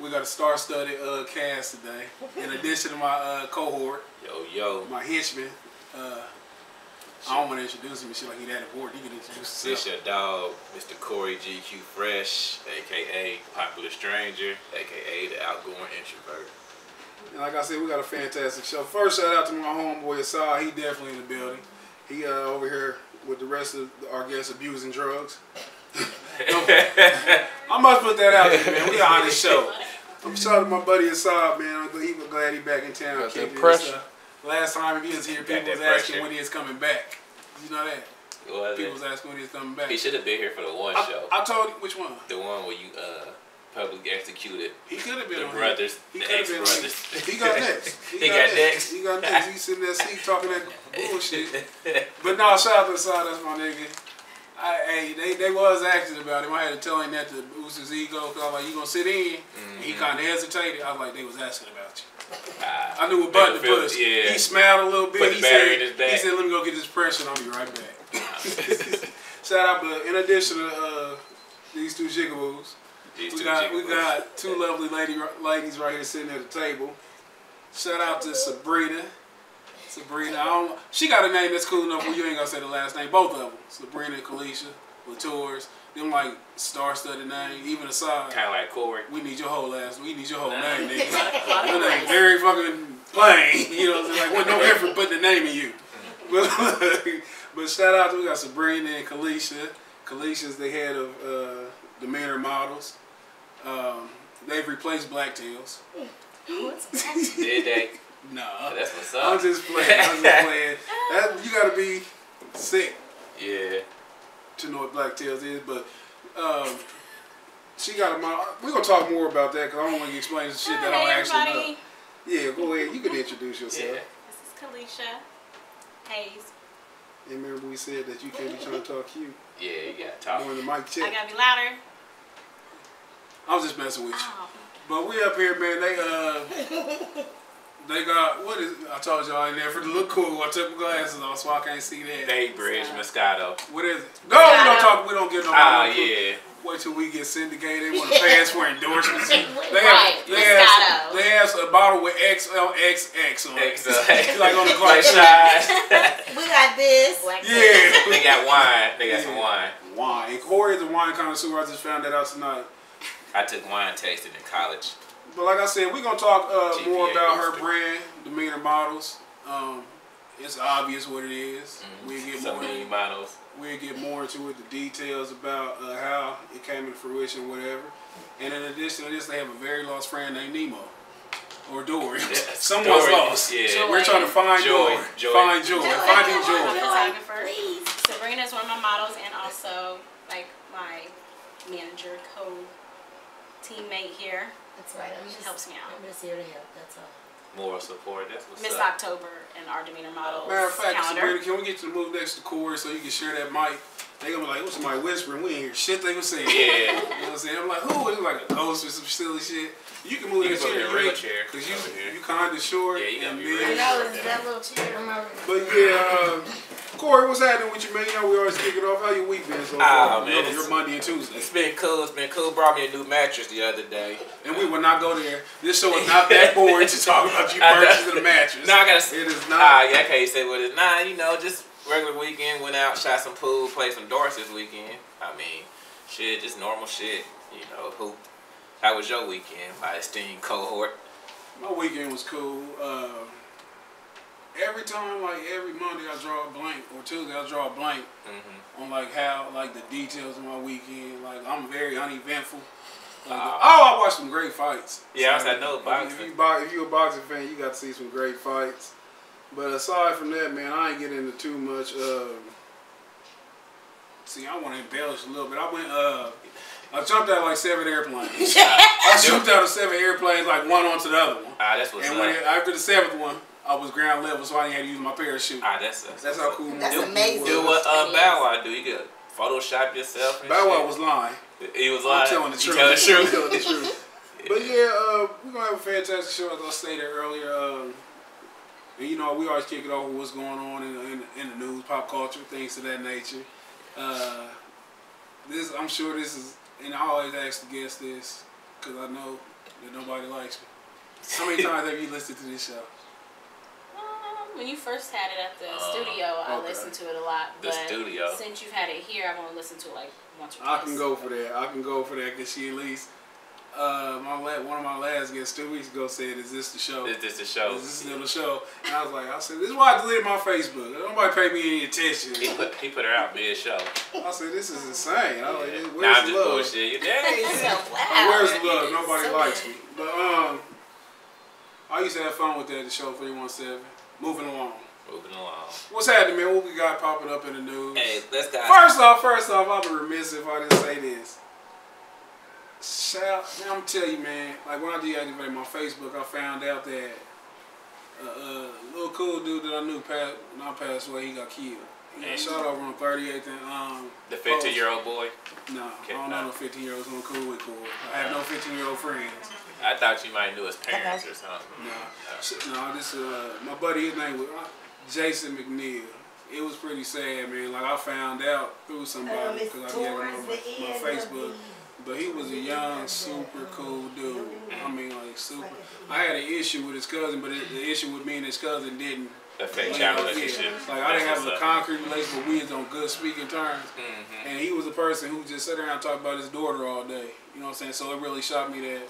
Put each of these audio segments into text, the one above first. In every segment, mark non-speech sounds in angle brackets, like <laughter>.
We got a star-studded uh, cast today. In addition to my uh, cohort, Yo, yo. my henchman. Uh, I don't want to introduce him and shit like he that important. He can introduce This himself. your dog, Mr. Corey GQ Fresh, aka Popular Stranger, aka the outgoing introvert. And like I said, we got a fantastic show. First, shout out to my homeboy Asad. He definitely in the building. He uh, over here with the rest of our guests abusing drugs. <laughs> I must put that out there, man. We are on the show. <laughs> I'm shout out to my buddy Assad, man. He was glad, he, back in town. Got that kicking it and pressure. Last time he was here, people was asking pressure. when he was coming back. You know that? Was People it? was asking when he was coming back. He should have been here for the one I, show. I told you which one. the one where you uh publicly executed He could have been the brothers, He the ex brothers. He got next. <laughs> He got next. He got next. He sitting there, seat talking that bullshit. <laughs> But no, shout out to Assad. That's my nigga. I, hey, they, they was asking about him. I had to tell him that to boost his ego. Cause I was like, you gonna sit in? And he kind of hesitated. I was like, they was asking about you. Ah, I knew what button to push. yeah. He smiled a little bit. He said, in his back. He said, let me go get this pressure and I'll be right back. <laughs> Shout out, but in addition to uh, these two jigaboos, These we got, we got two lovely lady, ladies right here sitting at the table. Shout out to Sabrina. Sabrina, I don't, she got a name that's cool enough where you ain't gonna say the last name. Both of them, Sabrina and Kalisha, Latours. Them like star-studded name. Even aside, Kind of like Corey. we need your whole last. We need your whole Nah. name, <laughs> nigga. Your name very fucking plain. <laughs> You know, what I'm saying? like with no <laughs> effort putting the name in you. But, but shout out to we got Sabrina and Kalisha. Kalisha's the head of uh, Demeanor Models. Um, they've replaced Blacktails. <laughs> Did they? Nah, That's what's up. I'm up. just playing. I'm just <laughs> playing. That, you gotta be sick Yeah. to know what Blacktails is, but um, she got a model. We're gonna talk more about that because I don't want to explain the shit that I don't hey actually everybody, know. Yeah, go ahead. You can introduce yourself. Yeah. this is Kalisha Hayes. And remember we said that you can't be trying to talk cute Yeah, you got to talk. during the mic I gotta be louder. I was just messing with you. Oh, But we up here, man. They uh, <laughs> they got what is? I told y'all in there for the look cool. I took my glasses off so I can't see that. Bay Bridge Moscato. What is it? No, we don't talk. We don't get no. Oh, no yeah. Wait till we get syndicated. They want to pay us for endorsements. <laughs> They Right, they have, Moscato. they have a bottle with XLXX on it. Exactly. <laughs> like on the Like clock. shine. We got this. black Yeah. they got wine. They got some wine. Wine. And Corey is a wine connoisseur. I just found that out tonight. I took wine tasting in college. But like I said, we're gonna talk uh, more about her booster. brand, Demeanor Models. Um, it's obvious what it is. We'll get Some more. mini models. We'll get more into it, the details about uh, how it came into fruition, whatever. And in addition to this, they have a very lost friend named Nemo. Or Dory. <laughs> Someone's Dory, lost. yeah. We're trying to find Joy. Joy. Find Joy. Joy. Finding Joy. Joy. photographer. Please. Sabrina's one of my models and also like my manager, co teammate here. That's right. I'm just, Helps me out. I'm just here to help. That's all. Moral support. That's what's Miss up. October and our demeanor models Matter of fact, calendar. Sabrina, can we get you to move next to Corey so you can share that mic? They gonna be like, what's my whispering? We ain't hear shit they was saying. <laughs> Yeah. You know what I'm saying? I'm like, who? It's like a ghost or some silly shit. You can move You that can put chair. me in a You chair Cause you, over you kinda short. Yeah, you gotta be then- real I know it's that little chair. I'm. But yeah, uh, Corey, what's happening with you, man? You know we always kick it off. How your week been so far? Ah, man, Your Monday and Tuesday. It's been cool. It's been cool. Brought me a new mattress the other day. And we will not go there. This show is not that boring to talk about you <laughs> purchasing a mattress. No, I gotta. It is not. Ah, yeah, I can't say what it's not. You know, just regular weekend. Went out, shot some pool, played some darts this weekend. I mean, shit, just normal shit. You know, hoop. How was your weekend, my esteemed cohort? My weekend was cool. Uh, every time, like every Monday, I draw a blank, or Tuesday, I draw a blank Mm-hmm. on like how, like the details of my weekend. Like I'm very uneventful. Like, Ah. oh, I watched some great fights. Yeah, I was- I know if, boxing. If you box, if you're a boxing fan, you got to see some great fights. But aside from that, man, I ain't get into too much. Um, see, I want to embellish a little bit. I went. Uh, I jumped out of like seven airplanes. <laughs> I jumped out of seven airplanes, like one onto the other one. Ah, that's what's And when after the seventh one, I was ground level, so I didn't have to use my parachute. ah, that's that's, That's how cool. That's weekend amazing. Do what uh, Bow Wow do? You could Photoshop yourself. And Bow Wow was lying. He was I'm lying. telling the truth. Tell the I'm truth. telling the truth. <laughs> But yeah, uh, we're gonna have a fantastic show. As I stated earlier, um, And you know, we always kick it off with what's going on in, in, in the news, pop culture, things of that nature. Uh, this, I'm sure this is, and I always ask the guests this because I know that nobody likes me. How many <laughs> times have you listened to this show? When you first had it at the Uh, studio, I listened to it a lot. The but studio. Since you've had it here, I've only listened to it like once or I can go for that. I can go for that because she at least, uh, my la- one of my last guests two weeks ago said, "Is this the show? Is this the show? Is this still the show?" And I was like, "I said this is why I deleted my Facebook. Nobody paid me any attention." He put he put her out mid show. I said, "This is insane." I was like, Nah, "Where's I'm the just love?" bullshit. You dang. <laughs> So Where's the love? Nobody So likes good. me. But um, I used to have fun with that. The show three one seven. Moving along. Moving along. What's happening, man? What we got popping up in the news? Hey, let's go. First off, first off, I'll be remiss if I didn't say this. Shout, man, I'm gonna tell you, man. Like when I deactivated my Facebook, I found out that a uh, uh, little cool dude that I knew passed, when I passed away. He got killed. He got shot over on 38th and um. The 15 year old boy. No, Okay, I don't no. know no 15 year olds who cool with cool. I have no 15 year old friends. I thought you might knew his parents or something. No, Shit, no, this uh, my buddy. His name was uh, Jason McNeil. It was pretty sad, man. Like I found out through somebody it's because I be having towards on my, my Facebook. But he was a young, super cool dude. I mean, like super. I had an issue with his cousin, but it, the issue with me and his cousin didn't. Affect Yeah, child yeah. Like I didn't have a That's what's up. concrete relationship, but we was on good speaking terms. Mhm. And he was a person who just sat around and talked about his daughter all day. You know what I'm saying? So it really shocked me that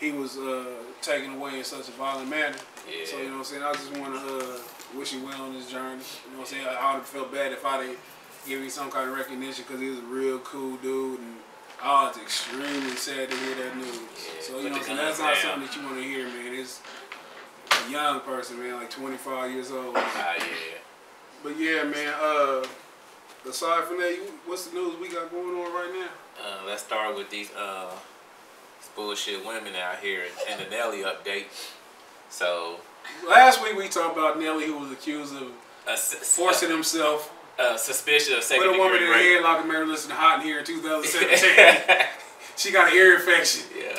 he was uh, taken away in such a violent manner. Yeah. So you know what I'm saying? I just want to uh, wish him well on his journey. You know what I'm saying? I, would have felt bad if I didn't give him some kind of recognition because he was a real cool dude, and I was extremely sad to hear that news. Yeah, so you know, so that's not something that you want to hear, man. It's a young person, man, like 25 years old. Ah, yeah. But yeah, man. Uh, aside from that, you, what's the news we got going on right now? Uh, let's start with these uh, these bullshit women out here and the Nelly update. So, Last week we talked about Nelly, who was accused of a s- forcing himself uh, suspicion of with second a woman degree in the rape. headlock and Mary listening to Hot in Here in 2017. <laughs> she got an ear infection. yeah,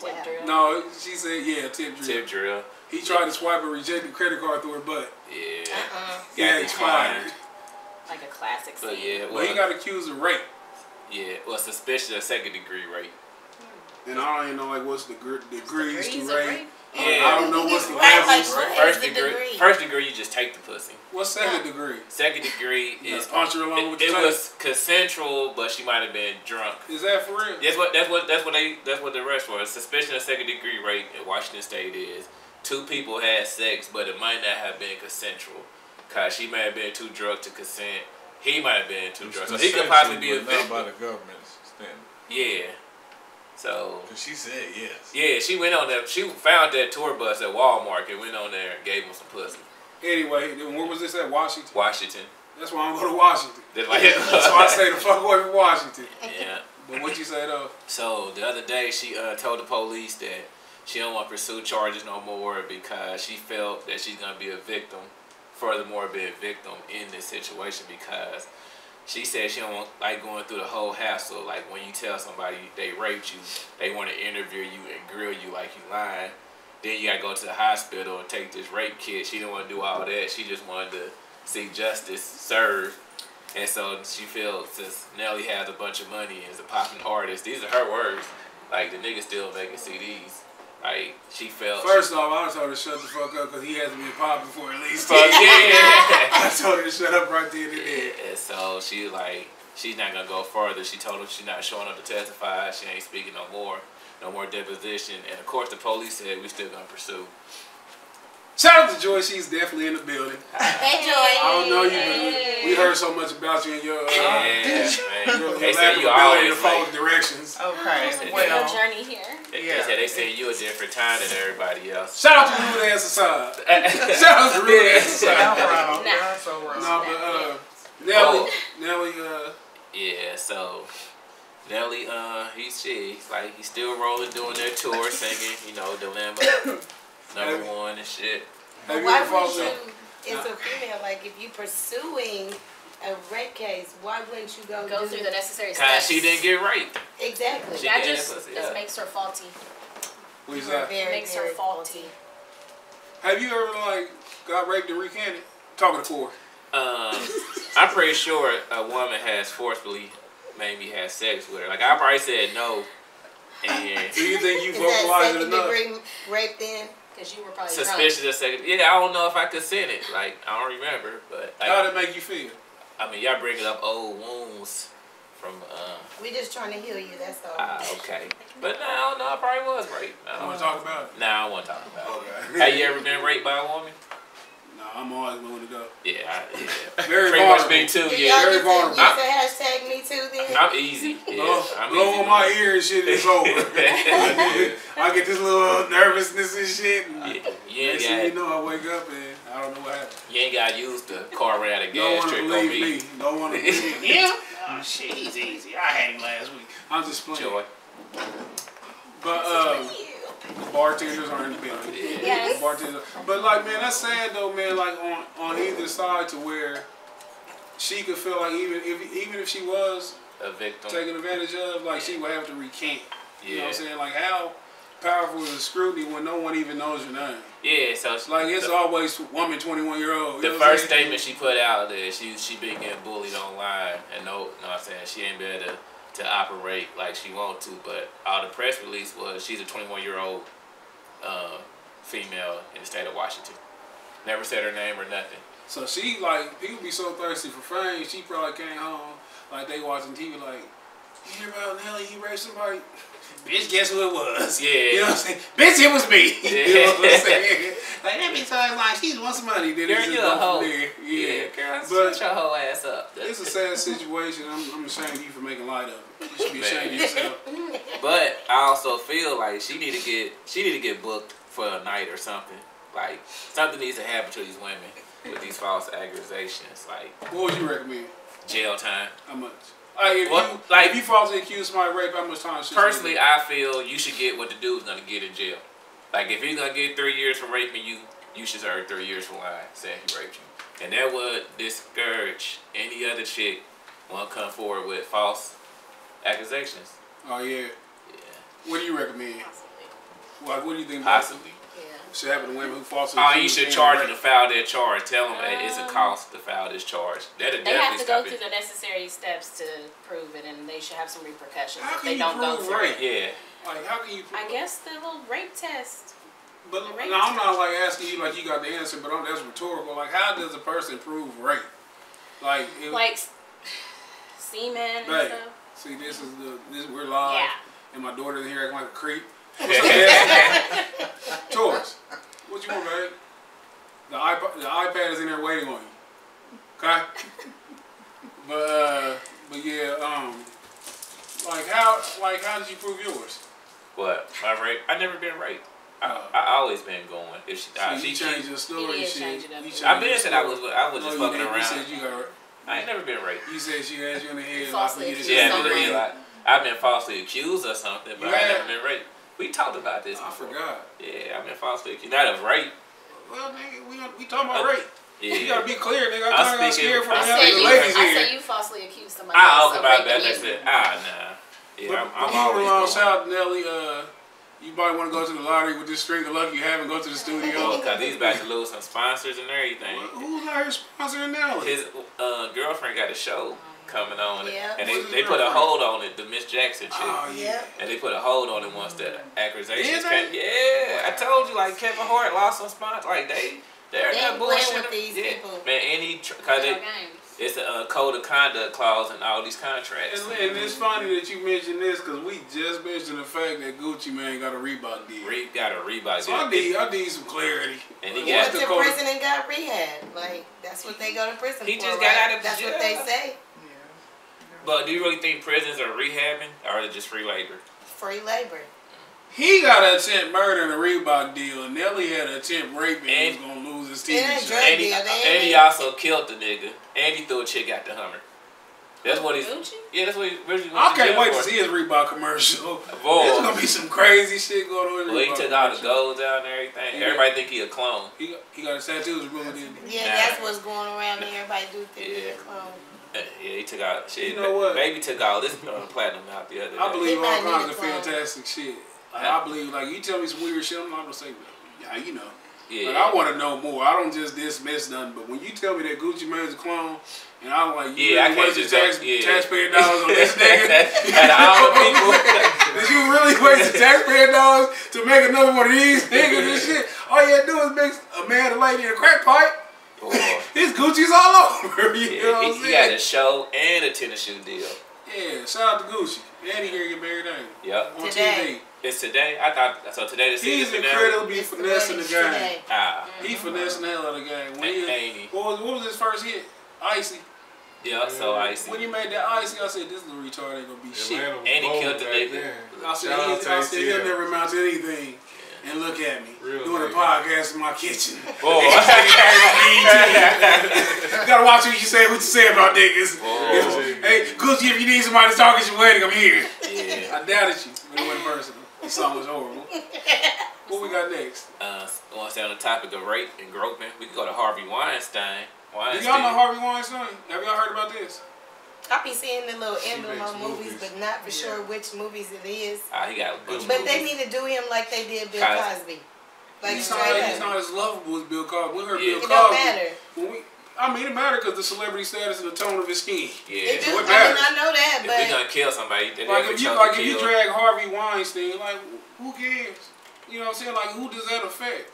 Tip drill. No, she said, yeah, tip drill. tip drill. He tried to swipe a rejected credit card through her butt. Yeah, Uh-uh. Yeah, Got expired. Like a classic But yeah, Well, he got accused of rape. yeah, well, suspicion of second degree rape. And I don't even know, like, what's the gr- degrees Degrees to of rape. rape? Yeah. I don't know what's the Right, like, levels. First the degree, degree? first degree, you just take the pussy. What's second degree? Second degree is punch her along it, with the it tape? was consensual, but she might have been drunk. Is that for real? That's what that's what that's what they that's what the arrest was. Suspicion of second degree rape in Washington State is two people had sex, but it might not have been consensual. Cause she may have been too drunk to consent. He might have been too drunk, so he could possibly be a but not victim. by the government's standard. Yeah. So she said yes. yeah, she went on that. She found that tour bus at Walmart and went on there and gave him some pussy. Anyway, then where was this at? Washington. Washington. That's why I'm going to Washington. That's <laughs> like That's why I <laughs> stay the fuck away from Washington. yeah. But what you say though? So the other day, she uh, told the police that she don't want to pursue charges no more because she felt that she's gonna be a victim. Furthermore, be a victim in this situation because she said she don't like going through the whole hassle. Like when you tell somebody they raped you, they want to interview you and grill you like you lying. Then you gotta go to the hospital and take this rape kit. She didn't want to do all that. She just wanted to see justice served. And so she feels since Nelly has a bunch of money and is a popping artist, these are her words. Like the nigga still making CDs. Like she felt. First off, I told her to shut the fuck up because he hasn't been popping for at least. <laughs> Yeah. I told her to shut up right there and there. yeah. And so she like she's not gonna go further. She told him she's not showing up to testify. She ain't speaking no more. No more deposition. And of course the police said we still gonna pursue. Shout out to Joy. She's definitely in the building. Hey, Joy. I don't know you, but we heard so much about you and your, uh, Yeah, your, man. your They lack said of you ability always to follow like, directions. Okay, Said Your well, journey here. they, they Yeah. said they said you a different time than everybody else. Shout out to Rude Ass Asad. <laughs> Shout out to Rude Ass Asad. wrong. Nah. Y'all so wrong. No, but uh, Nelly, Oh. Nelly, uh, Yeah, so Nelly, uh, he's shit. He's like he's still rolling, doing their tour, singing, you know, Dilemma, number one and shit. have But you why ever would followed you, as a female, like if you pursuing a rape case, why wouldn't you go, Go through the necessary Cause steps. she didn't get raped. Exactly. She That just, pussy, just makes her faulty. What you You are say? very, makes her very faulty. Have you ever like got raped and recanted? Talking to Corey. Um, I'm pretty sure a woman has forcefully made me have sex with her. Like I probably said no, and Do you think you Is that vocalized it second enough? degree rape then? Because you were probably suspicious of second. Yeah, I don't know if I could send it. Like I don't remember, but How like, did it make you feel? I mean, y'all bringing up old wounds from. Uh, We just trying to heal you, that's all. ah, okay, but no, I don't know. I probably was raped. I I don't want to talk about it. Nah, I want to talk about it. Okay. Have you ever been raped by a woman? No, I'm always willing to go. Yeah, I, yeah. <laughs> Very Pretty much me too. Do Yeah, y'all very vulnerable. use the hashtag me too then? I'm easy. Yeah, Blow, I'm blow easy. on my ear and shit, it's over. <laughs> <laughs> I get this little nervousness and shit. And Yeah, you ain't next thing you know, I wake up and I don't know what happened. you ain't got used to use the car ran out of No gas one trick to on believe me. me. No one to believe me. Yeah? Oh shit, he's easy. I had him last week. I'm just playing. Joy. But um, bartenders are in the building. Yeah. Yes. Bartenders. But like, man, that's sad though, man. Like on on either side to where she could feel like even if even if she was A victim. taken advantage of, like she would have to recant. You know what I'm saying? Like how powerful is the scrutiny when no one even knows your name? Yeah. So it's Like it's the, always woman, 21 year old. the first statement she put out there, she she been getting bullied online, and no, you know what I'm saying she ain't better to, to operate like she want to. But all the press release was she's a 21 year old uh, female in the state of Washington. Never said her name or nothing. So she like people be so thirsty for fame. She probably came home like they watching TV like, you hear about Nelly? He raped somebody. <laughs> Bitch, guess who it was? <laughs> Yeah. You know what I'm saying? Bitch, it was me. Yeah. <laughs> You know what I'm saying? Like that bitch always like she wants money. Then Girl, you a go hoe. Yeah. girl, But- shut your whole ass up. It's a sad situation. I'm, I'm ashamed of you for making light of it. You should be ashamed of yourself. <laughs> But I also feel like she need to get she need to get booked for a night or something. Like something needs to happen to these women with these false accusations, like What would you recommend? jail time. How much? Like if What- you like- if you falsely accuse somebody of rape, how much time should Personally, you I feel you should get what the dude's gonna get in jail. Like if he's gonna get three years for raping you, you should serve three years for lying, saying he raped you. And that would discourage any other chick want to come forward with false accusations. Oh yeah. Yeah, What do you recommend? Possibly. Like what do you think? possibly. Yeah. Should happen to women who falsely Oh, you should charge rape? them to file their charge. Tell them hey, it's a Um, cost to file this charge. That'll They have to go stop through it. the necessary steps to prove it, and they should have some repercussions How if can they you don't go prove through rape? it. Yeah, Like how can you? Prove I guess the little rape test. But the rape no, I'm not like asking you like you got the answer, but I'm, that's rhetorical. Like how does a person prove rape? Like, if, Like s- <sighs> semen and Right. stuff. see, this is the this we're live, Yeah. and my daughter in here acting like a creep. What's up, Dad? Taurus, what you want, man? The iPad, the iPad is in there waiting on you. Okay. But uh, but yeah, um, like how like how did you prove yours? what? My rape? I never been raped. I, Oh. I always been going. If she, uh, See, she, changed your story. He did shit. change it up You a. I been your said I was. story. I was just No, you fucking didn't. You around. said you got. I ain't never been raped. You said she had you in the head. Falsely like, we accused did Yeah, somebody. but yeah, like, I've been falsely accused or something, but You I have? never been raped. We talked about this. I before. forgot. Yeah, I've been falsely accused. Not of rape. Well, nigga, we, we talking about Uh, rape. Yeah. You gotta be clear, nigga. I I'm kind of got scared for I'm I the say, speaking- you, ladies I here. say you falsely accused somebody I else talk about that. you. That's it. Ah, nah. Yeah, But I'm, I'm before we always launch going. out, Nelly, uh, you might want to go to the lottery with this string of luck you have and go to the studio. Oh, cause he's about to lose some sponsors and everything. Well, Who's out here sponsoring Nelly? His uh, girlfriend got a show coming on, Yeah. and they, they put a hold on it. The Miss Jackson chick. Oh, yeah. Yeah. And they put a hold on it once the accusations came. they? Yeah, I told you, like Kevin Hart lost some spots. Like they, they're They not bullshit. with these yeah. people. Man, any tr- cause it, it's a uh, code of conduct clause in all these contracts. And, and it's funny that you mentioned this because we just mentioned the fact that Gucci Mane got a Reebok deal. Reeb got a Reebok So I need, I need some clarity. And he What's got- Went to prison and got rehab. Like that's what they go to prison He for. just got right? out of That's jail. what they say. But do you really think prisons are rehabbing, or is it just free labor? Free labor. He got an attempt murder and a Reebok deal, and Nelly had an attempt rape and, And- was gonna lose his It TV ain't show. And he, and he also killed the nigga. And he threw a chick out the Hummer. That's what he's. Gucci? Yeah, that's what he originally I can't wait for. to see his Reebok commercial. Boy. <laughs> There's gonna be some crazy shit going on. in Well, he Reebok took all the gold down and everything. Yeah. Everybody think he a clone. He got, he got his tattoos removed. didn't? Yeah, Nah. that's what's going around there. Everybody do think Yeah. he's a clone. <laughs> Yeah, he took out shit. You know what? Baby took all this uh, platinum out the other day. I believe all kinds of fantastic shit. Like, I believe, like, you tell me some weird shit, I'm not gonna say, yeah, you know. Yeah. Like, I want to know more. I don't just dismiss nothing. But when you tell me that Gucci Mane's a clone, and I'm like, you Yeah, I really can't wasted just tax, yeah. taxpayer dollars on this <laughs> nigga. Out of all the <laughs> people. Did you really waste the taxpayer dollars to make another one of these niggas and shit? All you had to do is mix a man, a lady, and a crack pipe. Boy. His Gucci's all over. <laughs> You know Yeah, what he, I'm he got a show and a tennis shoe deal. Yeah, shout out to Gucci. And he here get married name Yep. on Today. It's today. I thought so. Today the season TV. He's finale. incredibly It's the finessing the wedding game. today. Ah, He finessing the hell out of the game. When he, what, was, what was his first hit? Icy. Yeah. So icy. When he made that icy, I said, this little retard ain't gonna be shit. Atlanta was And he killed the back nigga. I said, Shout out he's, to I said he'll never amount to anything. And look at me, Real doing a podcast in my kitchen. <laughs> <laughs> Boy. you gotta watch what you say, what you say about niggas. Boy. <laughs> hey, Gucci, if you need somebody to talk at your wedding, I'm here. Yeah. I doubted you, but it wasn't personal. The song was horrible. What we got next? Uh, want to stay on the topic of rape and groping? We can go to Harvey Weinstein. Do Weinstein. y'all know Harvey Weinstein? Have y'all heard about this? I be seeing the little emblem makes on movies, movies. but not for Yeah. sure which movies it is. Ah, he got a bunch of But they need to do him like they did Bill Cosby. Cosby. Like he's, not, he's not as lovable as Bill Cosby. We heard Yeah. Bill it Cosby. don't matter. We, I mean, it matters because the celebrity status and the tone of his skin. Yeah. It do. what I mean, matters? I know that, If we but gonna kill somebody, they Like if you like if you drag Harvey Weinstein, like who cares? You know what I'm saying? Like who does that affect?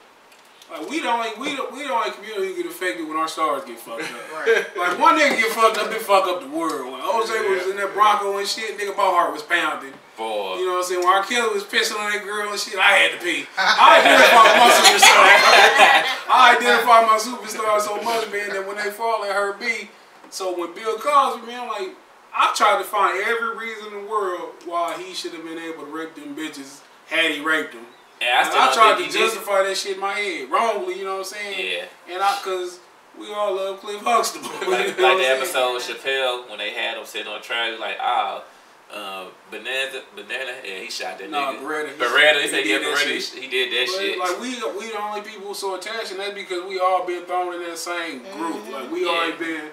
Like we the only we the, we the only community who get affected when our stars get fucked up. <laughs> Like one nigga get fucked up, they fuck up the world. When OJ was in that Bronco and shit, nigga, my heart was pounding. Boy. You know what I'm saying? When R. Kelly was pissing on that girl and shit, I had to pee. I identify with my superstar. <laughs> I identify with my superstar so much, man, that when they fall, it hurt me. So when Bill Cosby, man, I'm like, I tried to find every reason in the world why he should have been able to rape them bitches had he raped them. And I And I, don't tried to think he did. justify that shit in my head wrongly, you know what I'm saying? Yeah. And I, cause we all love Cliff Huxtable. <laughs> you know Like, like the saying? episode with Chappelle when they had him sitting on the track, he was like, ah, uh, banana, banana, yeah, he shot that Nah, nigga. Beretta. he- Beretta, he he said, yeah, did Beretta, he, he did that But, shit. Like we we the only people so attached, and that's because we all been thrown in that same group. Like we Yeah. already been,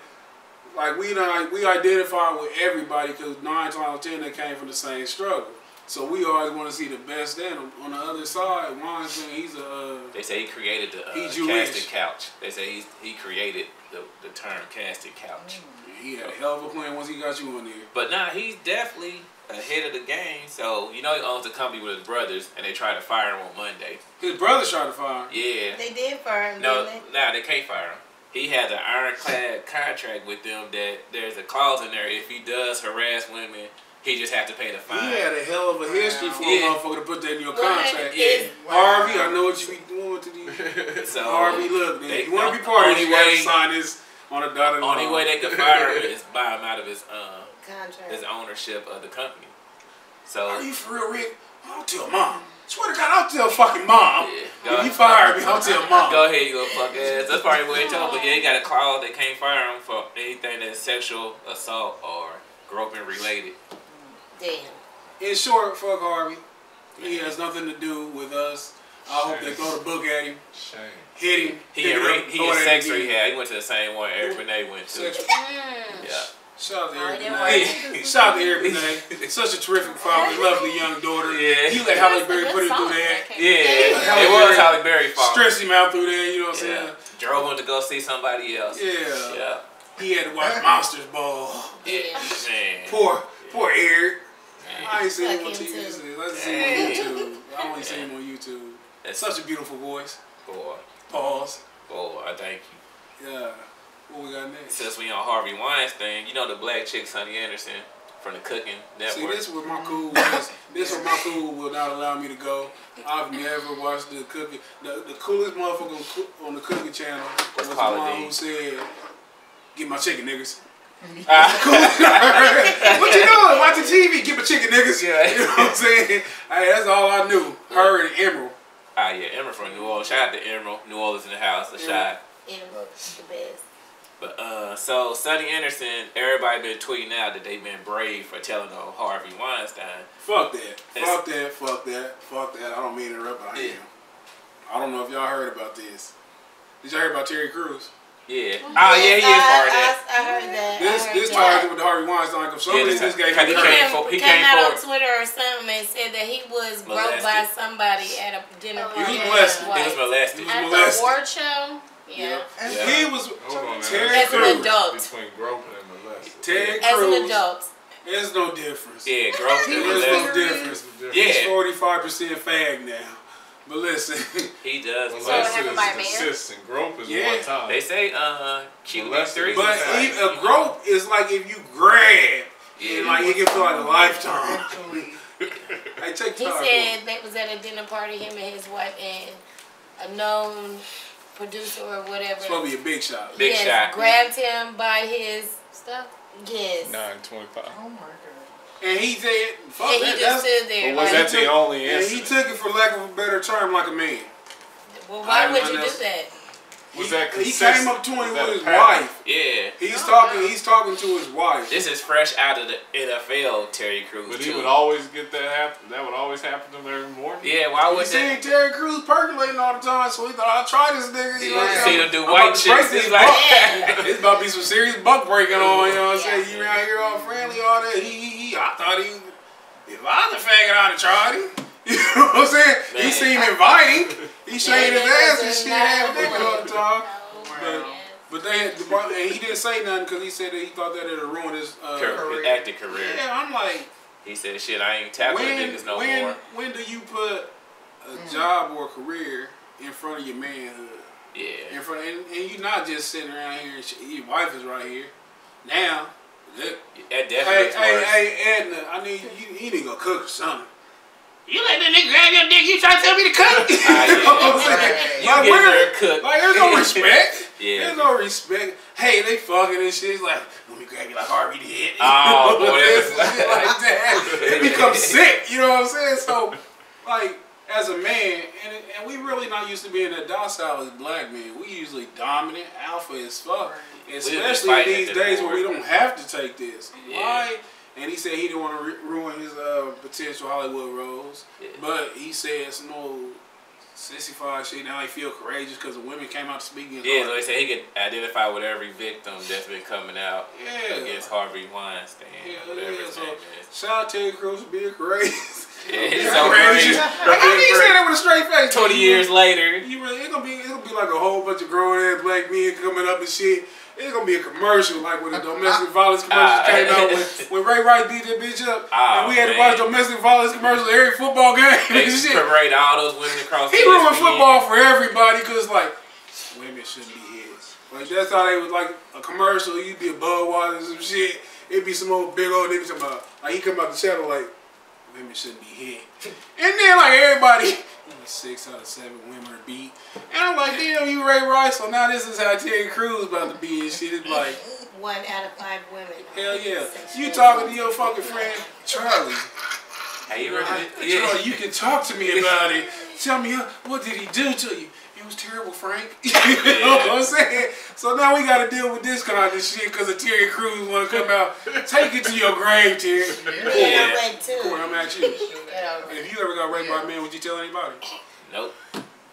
like we done, we identify with everybody because nine times out of ten they came from the same struggle. So we always want to see the best in them. On the other side, Weinstein, he's a uh, They say he created the uh, He Jewish. casting couch. They say he he created the, the term casting couch. he had a hell of a plan once he got you in there. But nah, he's definitely ahead of the game. So you know he owns a company with his brothers, and they tried to fire him on Monday. His brother tried to fire. Him. Yeah. they did fire him, No, didn't nah, they can't fire him. He has an ironclad contract with them that there's a clause in there. If he does harass women, he just had to pay the fine. He had a hell of a history for Yeah. a motherfucker to put that in your What contract. Yeah. Harvey, I know what you be doing to these. <laughs> So Harvey, look, man, they- you want to be part of only this, you got to way- sign this on a dotted line. only way they could fire him <laughs> is buy him out of his uh. Contract. his ownership of the company. So are you for real, Rick? I'll tell mom. Swear to God, I'll tell fucking mom. yeah, If go, you fire me, I'll tell mom. go ahead, you little fuck ass. That's probably what he told. But yeah, he got a clause they can't fire him for anything that's sexual assault or groping related. Damn. In short, fuck Harvey. He has nothing to do with us. I hope they throw the book at him, Shame. hit him. He pick in re- he throw in it at sex him again. rehab. He went to the same one Eric Benet went to. Sex-. Yeah. Shout out to Oh, Eric didn't Benet. <laughs> Shout out to Eric Benet. Such a terrific father, lovely young daughter. Yeah. You let Halle Berry That's put him through song that. Yeah, from. Halle it was Berry Halle Berry's fault. Stress him out through there, you know what I'm Yeah, saying? drove him to go see somebody else. Yeah. yeah, He had to watch Monsters Ball. yeah. Man, Poor, poor Eric. Man. I ain't seen him on TV. too. Let's see him on YouTube. I only seen him on YouTube. That's Such a beautiful voice. boy, Pause. boy. I thank you. Yeah. What we got next? Since we on Harvey Weinstein, you know the black chick Sunny Anderson from the Cooking Network. See, Network. this is where my cool was. This is my <laughs> cool will not allow me to go. I've never watched the cooking. The, the coolest motherfucker on, on the cooking channel was the one who said, "Get my chicken, niggas." <laughs> What you doing? Watching TV? Get my chicken, niggas. Yeah. You know what I'm saying? Hey, that's all I knew. Her and Emeril. ah, yeah, Emeril from New Orleans. Shout out to Emeril, New Orleans in the house. A Yeah. shot. Yeah, the best. But uh, so Sunny Anderson, everybody been tweeting out that they've been brave for telling on Harvey Weinstein. Fuck that. It's- Fuck that. Fuck that. Fuck that. I don't mean to interrupt, but I Yeah. am. I don't know if y'all heard about this. Did y'all hear about Terry Crews? Yeah. Oh, oh yeah, he is part of that. I, I, I heard that. This heard this that. ties with the Harvey Weinstein. Like, if Yeah, this this guy time- he he He came came, for- he came came out for- on Twitter or something and said that he was groped by somebody at a dinner Oh, party. He was molested. He was molested. He was At the award show. Yeah. Yeah. He was Hold on. Terry As an adult. Between groping and molesting. Ted As an adult. There's no difference. Yeah, gross. There's no difference. Yeah. He's 45% fag now. But listen, <laughs> He does. So it Molested happened is by man? consistent. Grope is Yeah. one time. They say uh QB three. but Exactly. even a grope is like if you grab, Yeah. and like it can feel like a lifetime. <laughs> hey, take He time. said they was at a dinner party, him and his wife, and a known producer or whatever. It's supposed to be a big shot. Big yes, shot. grabbed him by his Stuff. yes. Nine twenty-five. Oh my god. And he said, fuck And he that. just That's, stood there. But was like, that the only and he took it for lack of a better term like a man. well, why I would you know. do that? Was he, that he came up to him with his pattern? wife. Yeah. He's Oh, talking. wow. He's talking to his wife. This is fresh out of the NFL, Terry Crews. But he too. would always get that happen. That would always happen to him every morning. Yeah, why He would seen that? Terry Crews percolating all the time, so he thought I'll try this nigga. You know what I'm You saying? see him do I'm white about to break chicks. this He's like, buck. It's about to be some serious buck breaking on. You know what I'm saying? Yeah. You around here all friendly, all that. He, he, he I thought he. If I was a faggot, I'd have tried him. You know what I'm saying? He seemed inviting. He <laughs> shaking his ass and shit, not half naked all the time. But- But they had, the bar- and he didn't say nothing because he said that he thought that it'd ruin his. Uh, Career, acting career. yeah, I'm like, He said, "Shit, I ain't tackling when, niggas no when, more." when do you put a job or a career in front of your manhood? Yeah. In front, and, and you're not just sitting around here. And shit, your wife is right here. Now, look, That hey, definitely looks hey, worse. hey, Edna, I need you. You need to cook or something. You let that nigga grab your dick. You trying to tell me to cook? <laughs> Ah, you know what I'm saying? Right. You Like, get where- cook. Like, there's no <laughs> respect. Yeah. There's no respect. Hey, they fucking and shit. It's like, let me grab you like Harvey did. Oh, <laughs> boy, that's- shit like that. It becomes sick. You know what I'm saying? So, like, as a man, and, and we really not used to being that docile as black men. We usually dominant, alpha as fuck. Right. Especially these days where we don't have to take this. Yeah. Why? And he said he didn't want to ruin his uh, potential Hollywood roles. Yeah. But he says, no, 65 shit. Now he feel courageous because the women came out speaking. Yeah, so they said he could identify with every victim that's been coming out yeah. against Harvey Weinstein. Yeah, yeah. So shout out Terry Crews for being courageous. <laughs> Yeah, so crazy. How do you say that with a straight face? Twenty years later, you really it's gonna be it's gonna be like a whole bunch of grown ass black men coming up and shit. It's gonna be a commercial, like when the domestic violence commercials Ah. came out when, when Ray Rice beat that bitch up, Ah, and we had to man. watch domestic violence commercials every football game <laughs> they and shit. parade all those women across. He ruined football for everybody because like women shouldn't be his. Like that's how they was like a commercial. You'd be a Budweiser or some shit. It'd be some old big old nigga talking about like he come out the channel like women shouldn't be hit. And then like everybody six out of seven women are beat. And I'm like, damn, you Ray Rice. So now this is how Terry Crews about to be and shit. It's like, <laughs> One out of five women. hell yeah. You talking to your fucking friend Charlie. Hey, you remember? Charlie, Yeah. you can talk to me about it. Tell me, uh, what did he do to you? It was terrible, Frank. <laughs> you know what I'm saying? So now we got to deal with this kind of shit because of Terry Crews want to come out. Take it to your grave, Terry. Yeah, I went too. Corey, I'm at you. Get over it. If you ever got raped by a man, would you tell anybody? Nope.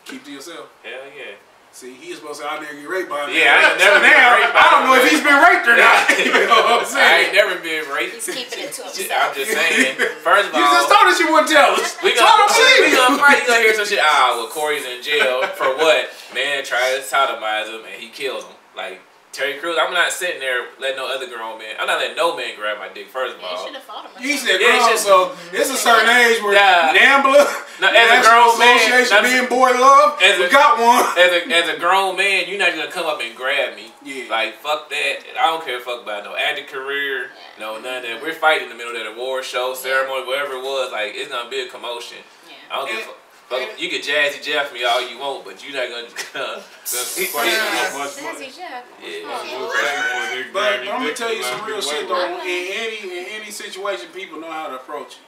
Keep to yourself. Hell yeah. See, he's supposed to say, I never get raped by a man. Yeah, I ain't never <laughs> so been now, raped by I don't a know if he's been raped or not. <laughs> you know what I'm I saying? ain't never been raped. He's keeping it to <laughs> himself. I'm just saying. First of all, You just told us you wouldn't tell us. we So I gonna, don't believe we you. gonna fight. You gonna hear some shit. Ah, well, Corey's in jail for what? Man tried to sodomize him and he killed him. Like Terry Crews, I'm not sitting there letting no other grown man. I'm not letting no man grab my dick. First of Yeah, he all, should have fought him. or You said Yeah, grown, it's so it's a certain age where Nah. NAMBLA, No, as a <laughs> grown man, Association not- Men Boy Love, As we a- got one. <laughs> as a as a grown man, you're not gonna come up and grab me. Yeah. Like fuck that. I don't care fuck about no acting career, no none of that. We're fighting in the middle of that award show ceremony, whatever it was. Like it's gonna be a commotion. Yeah. I don't give a fuck. Fuck, and- you can jazzy Jeff me all you want, but you're not gonna. <laughs> That's the question. How much Sassy? Jeff. Yeah. We'll pay for a nigga But I'm gonna tell you some real shit though. away. In any in any situation, people know how to approach it.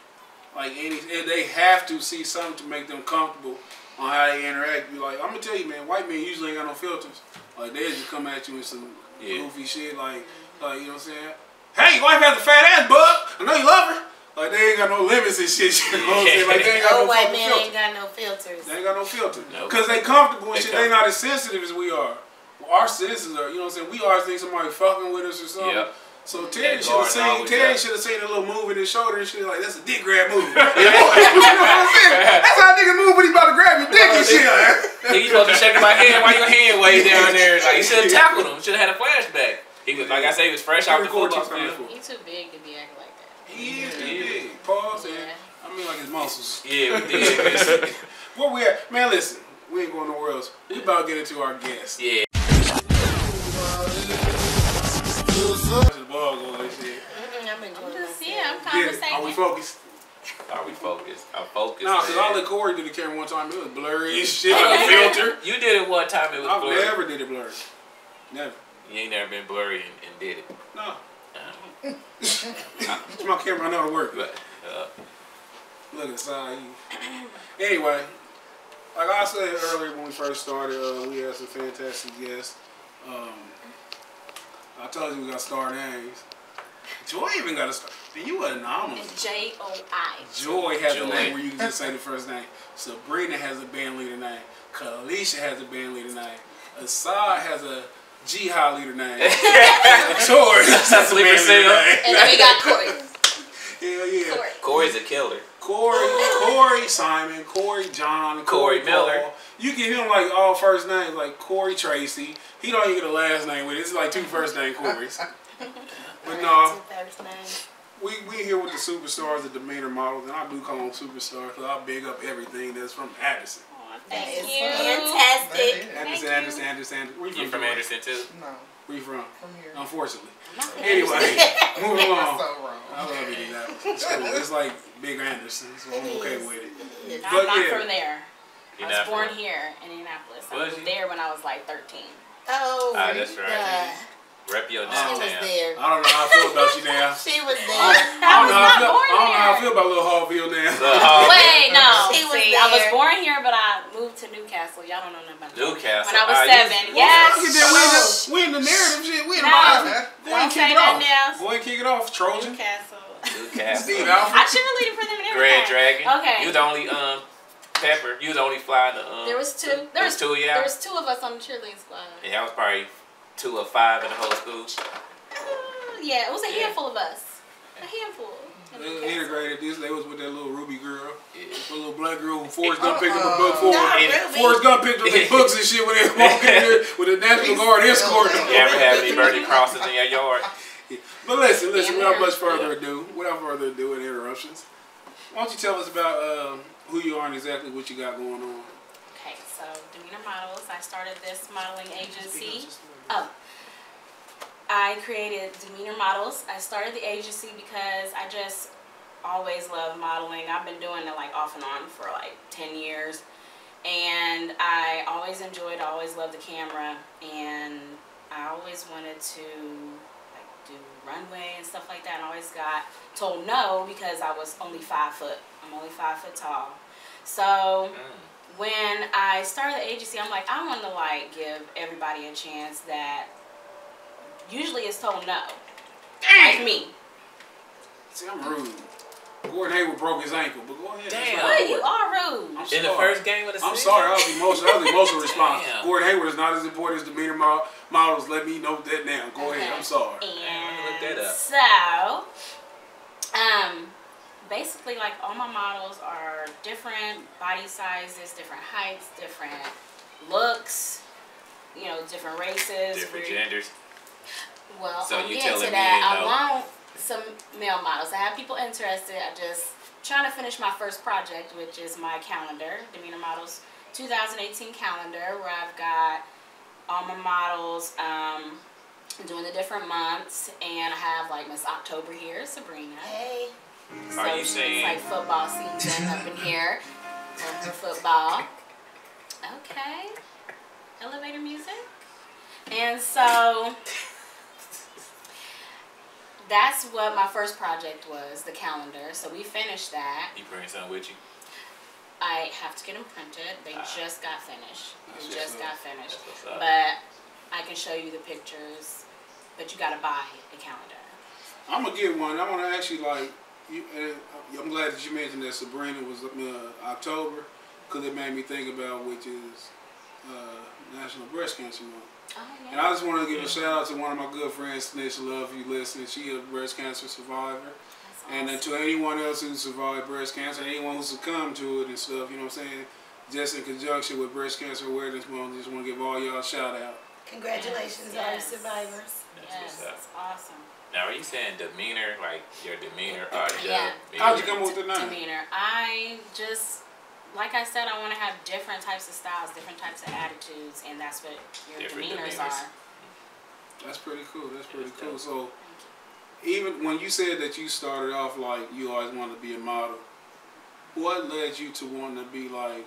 Like any, and they have to see something to make them comfortable on how they interact. Be like, I'm gonna tell you, man, white men usually ain't got no filters. Like they just come at you with some Yeah. goofy shit, like, like you know what I'm saying? Hey, your wife has a fat ass, bub. I know you love her. Like they ain't got no limits and shit. <laughs> You know what I'm saying? Like they ain't got Old no white fucking man filter. ain't got no filters. They ain't got no filter. Nope. Cause they comfortable and They shit. They not as sensitive as we are. our senses are, you know what I'm saying? We always think somebody fucking with us or something. Yep. So Terry That should have seen Terry should have seen a little move in his shoulder and shit like that's a dick grab move. <laughs> you know what I'm saying? That's how a nigga move when he about to grab your dick and shit. He was supposed to be shaking my hand while your hand way down there. Like you should have tackled him. Should have had a flashback. He was like I say, he was fresh out the football field. He too big to be acting like that. He is Yeah. and I mean like his muscles. Yeah, we did. <laughs> Where we at? Man, listen, we ain't going nowhere else. We about to get into our guest. yeah. Are we focused? Are we focused? I'm focused. Nah, cause man. I let Corey do the camera one time. It was blurry and shit, like a filter. You did it one time. It was I've blurry. never did it blurry. Never. You ain't never been blurry and, and did it. No. Uh, <laughs> It's my camera. I know how to work. but Look inside you. Anyway, like I said earlier when we first started, uh, we had some fantastic guests. Um, I told you we got star names. Joy even got a star. Man, you an anomaly. J O I. Joy has Joy. a name where you can just say the first name. Sabrina has a band leader name. Kalisha has a band leader name. Assad has a jihad leader name. <laughs> and Tori has a band leader name. And then we got Corey. Hell yeah. Corey. Corey's a killer. Corey, Corey Simon, Corey John, Corey Paul. Miller. You give him like all first names, like Corey Tracy. He don't even get a last name with it. It's like two first name Corys. <laughs> But no, Two first names. we we here with the superstars, the demeanor models, and I do call them superstars because I big up everything that's from Addison. Aw, That Thank you. fantastic. Addison, you. Addison, Addison, Addison. Where you from? You from Joy? Anderson too? No, Where you from? from here. Unfortunately. I'm not from Anyway, <laughs> moving That's along. so wrong. I love Indianapolis. It's cool. It's like Big Anderson, so I'm okay with it. Yes. I'm But not yeah. from there. I was born here in Indianapolis. I Was moved there when I was like 13. Oh, Ah, that's right. Rep your she was there. I don't know how I feel about you now. <laughs> She was I there. don't know how I not feel. born I don't know how I feel about Little Hallville now. Little <laughs> Wait, no. She was See, I was born here, but I moved to Newcastle. Y'all don't know nothing about. Newcastle. When I was Ah, seven. Look Yes. at that. We in the, we in the narrative shit. We in the No. Bible. Go ahead Don't and say kick it off. nothing else. Go and kick it off, Trojan. Newcastle. Newcastle. Steve I Alford. cheerleaded for them and Grand. Dragon. Okay. You the only um pepper. You the only fly in the um. There was two. There There was was two, yeah. There was two of us on the cheerleading squad. Yeah, I was probably two or five in the whole school. Uh, yeah, it was a Yeah. handful of us. A handful. in They Newcastle. integrated this. They was with that little Ruby girl, Yeah. the little black girl who Forrest Gump picked up a book for. Not And- really. Forrest Gump picked up their <laughs> books and shit when they walk in there with the National Guard escort. You ever have any birdie crosses in your yard? <laughs> But listen, listen. Yeah, Without much further ado, without further ado and interruptions, why don't you tell us about um, who you are and exactly what you got going on? So Demeanor Models. I started this modeling agency. Oh. I created Demeanor Models. I started the agency because I just always loved modeling. I've been doing it like off and on for like 10 years. And I always enjoyed, always loved the camera. And I always wanted to like do runway and stuff like that. And I always got told no because I was only five foot. I'm only five foot tall. So Mm. When I started the agency, I'm like, I want to like give everybody a chance that usually is told no. Like me. See, I'm rude. Gordon Hayward broke his ankle, but go ahead. Damn. What? You are rude. I'm In the first game of the I'm sorry, I was emotional. I was <laughs> emotional response. Damn. Gordon Hayward is not as important as demeanor mo- models. Let me know that now. Go ahead. I'm sorry. Man, let me look And that up. so, um, basically, like all my models are different body sizes, different heights, different looks. You know, different races. Different We're- genders. Well, So I'm you getting to me that. you know- I want some male models. I have people interested. I'm just trying to finish my first project, which is my calendar, Demeanor Models 2018 calendar, where I've got all my models um, doing the different months, and I have like Miss October here, Sabrina. Hey. So Are you she's saying- like football season <laughs> up in here? Love her football. Okay. Elevator music. And so that's what my first project was, the calendar. So we finished that. You bring something with you. I have to get them printed. They Ah. just got finished. That's They what's just up. got finished. That's what's up. But I can show you the pictures. But you gotta buy the calendar. I'm gonna get one. I want to actually like. You, uh, I'm glad that you mentioned that Sabrina was uh, October, because it made me think about which is uh, National Breast Cancer Month. Oh, And. I just want to give a shout out to one of my good friends, Tanisha Love, if you listen. She a breast cancer survivor. That's And then to anyone else who survived breast cancer, anyone who succumbed to it and stuff, you know what I'm saying? Just in conjunction with Breast Cancer Awareness Month, just want to give all y'all a shout out. Congratulations, Yes. all survivors. That's Yes, that's awesome. Now, are you saying demeanor, like your demeanor, or the Yeah. How'd you come up with the name? Demeanor. I just, like I said, I want to have different types of styles, different types of attitudes, and that's what your Different demeanors demeanors. are. That's pretty cool. That's pretty cool. dope. So, even when you said that you started off like you always wanted to be a model, what led you to wanting to be like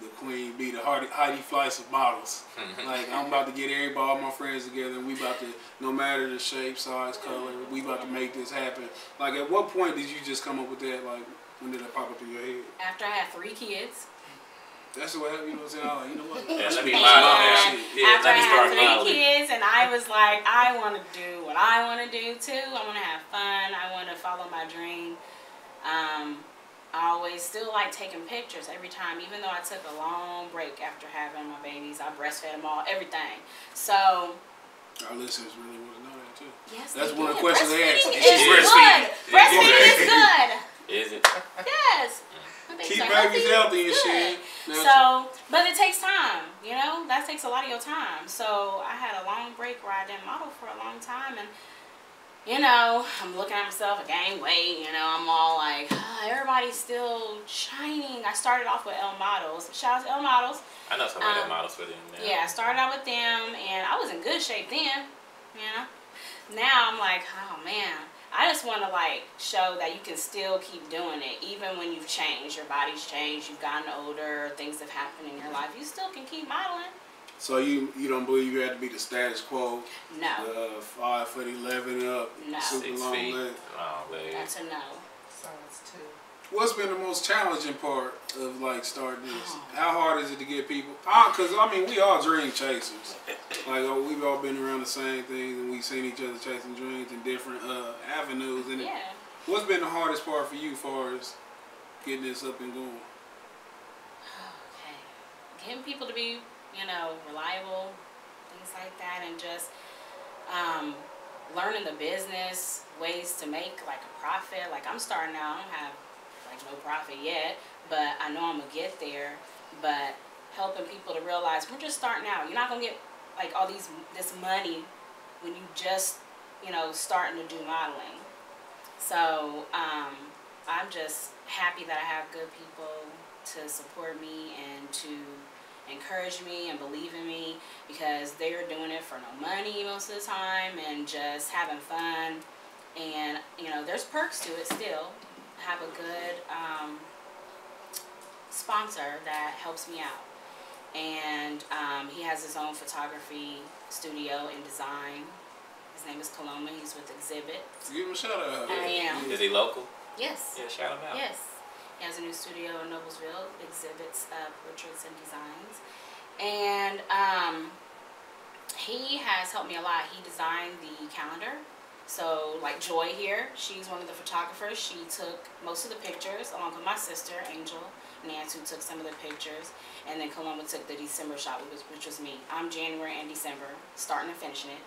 the queen, be the Heidi, Heidi Fleiss of models? <laughs> like I'm about to get everybody, all my friends together, and we about to, no matter the shape, size, color, we about to make this happen. Like, at what point did you just come up with that? Like, when did it pop up in your head? After I had three kids, That's what happened. You know what I'm saying? I'm like, you know what? Yeah, let me And model that shit. shit. Yeah, after let I me had three modeling. kids, and I was like, I want to do what I want to do too. I want to have fun. I want to follow my dream. Um, I always still like taking pictures every time, even though I took a long break after having my babies. I breastfed them all, everything. So Our listeners really want to know that too. yes, That's they one of the questions they ask. Breastfeeding Is she is breastfeeding? good. Breastfeeding is good. Is it? Yes. My babies Keep babies healthy and shit. So, but it takes time, you know. That takes a lot of your time. So I had a long break where I didn't model for a long time, and you know, I'm looking at myself, I gained weight. You know, I'm all like, ah, everybody's still shining. I started off with L Models. Shout out to L Models. I know somebody that Um, models for them now. Yeah, I started out with them, and I was in good shape then. You know, now I'm like, oh man. I just want to like show that you can still keep doing it even when you've changed. Your body's changed. You've gotten older. Things have happened in your life. You still can keep modeling. So you you don't believe you had to be the status quo, No, uh, five foot eleven up, No. super Six long feet, leg. long legs. that's a no. So it's two. What's been the most challenging part of like starting this? Oh. How hard is it to get people? Ah, cause I mean we all dream chasers. Like oh, we've all been around the same things and we've seen each other chasing dreams in different uh, avenues. And Yeah. what's been the hardest part for you, as far as getting this up and going? <sighs> Okay. Getting people to be, you know, reliable, things like that, and just um, learning the business, ways to make like a profit. Like I'm starting out, I don't have like no profit yet, but I know I'm gonna get there. But helping people to realize we're just starting out. You're not gonna get like all these this money when you just you know starting to do modeling. So um, I'm just happy that I have good people to support me and to encourage me and believe in me because they're doing it for no money most of the time and just having fun. And you know, there's perks to it still. I have a good um, sponsor that helps me out. And um, he has his own photography studio and design. His name is Coloma. He's with Exhibit. Give him a shout out. I am. Is he local? Yes. Yeah, shout him out. Yes. He has a new studio in Noblesville, exhibits uh, portraits and designs. And um, he has helped me a lot. He designed the calendar. So, like Joy here, she's one of the photographers. She took most of the pictures, along with my sister, Angel Nance, who took some of the pictures. And then Coloma took the December shot, which was, which was me. I'm January and December, starting and finishing it.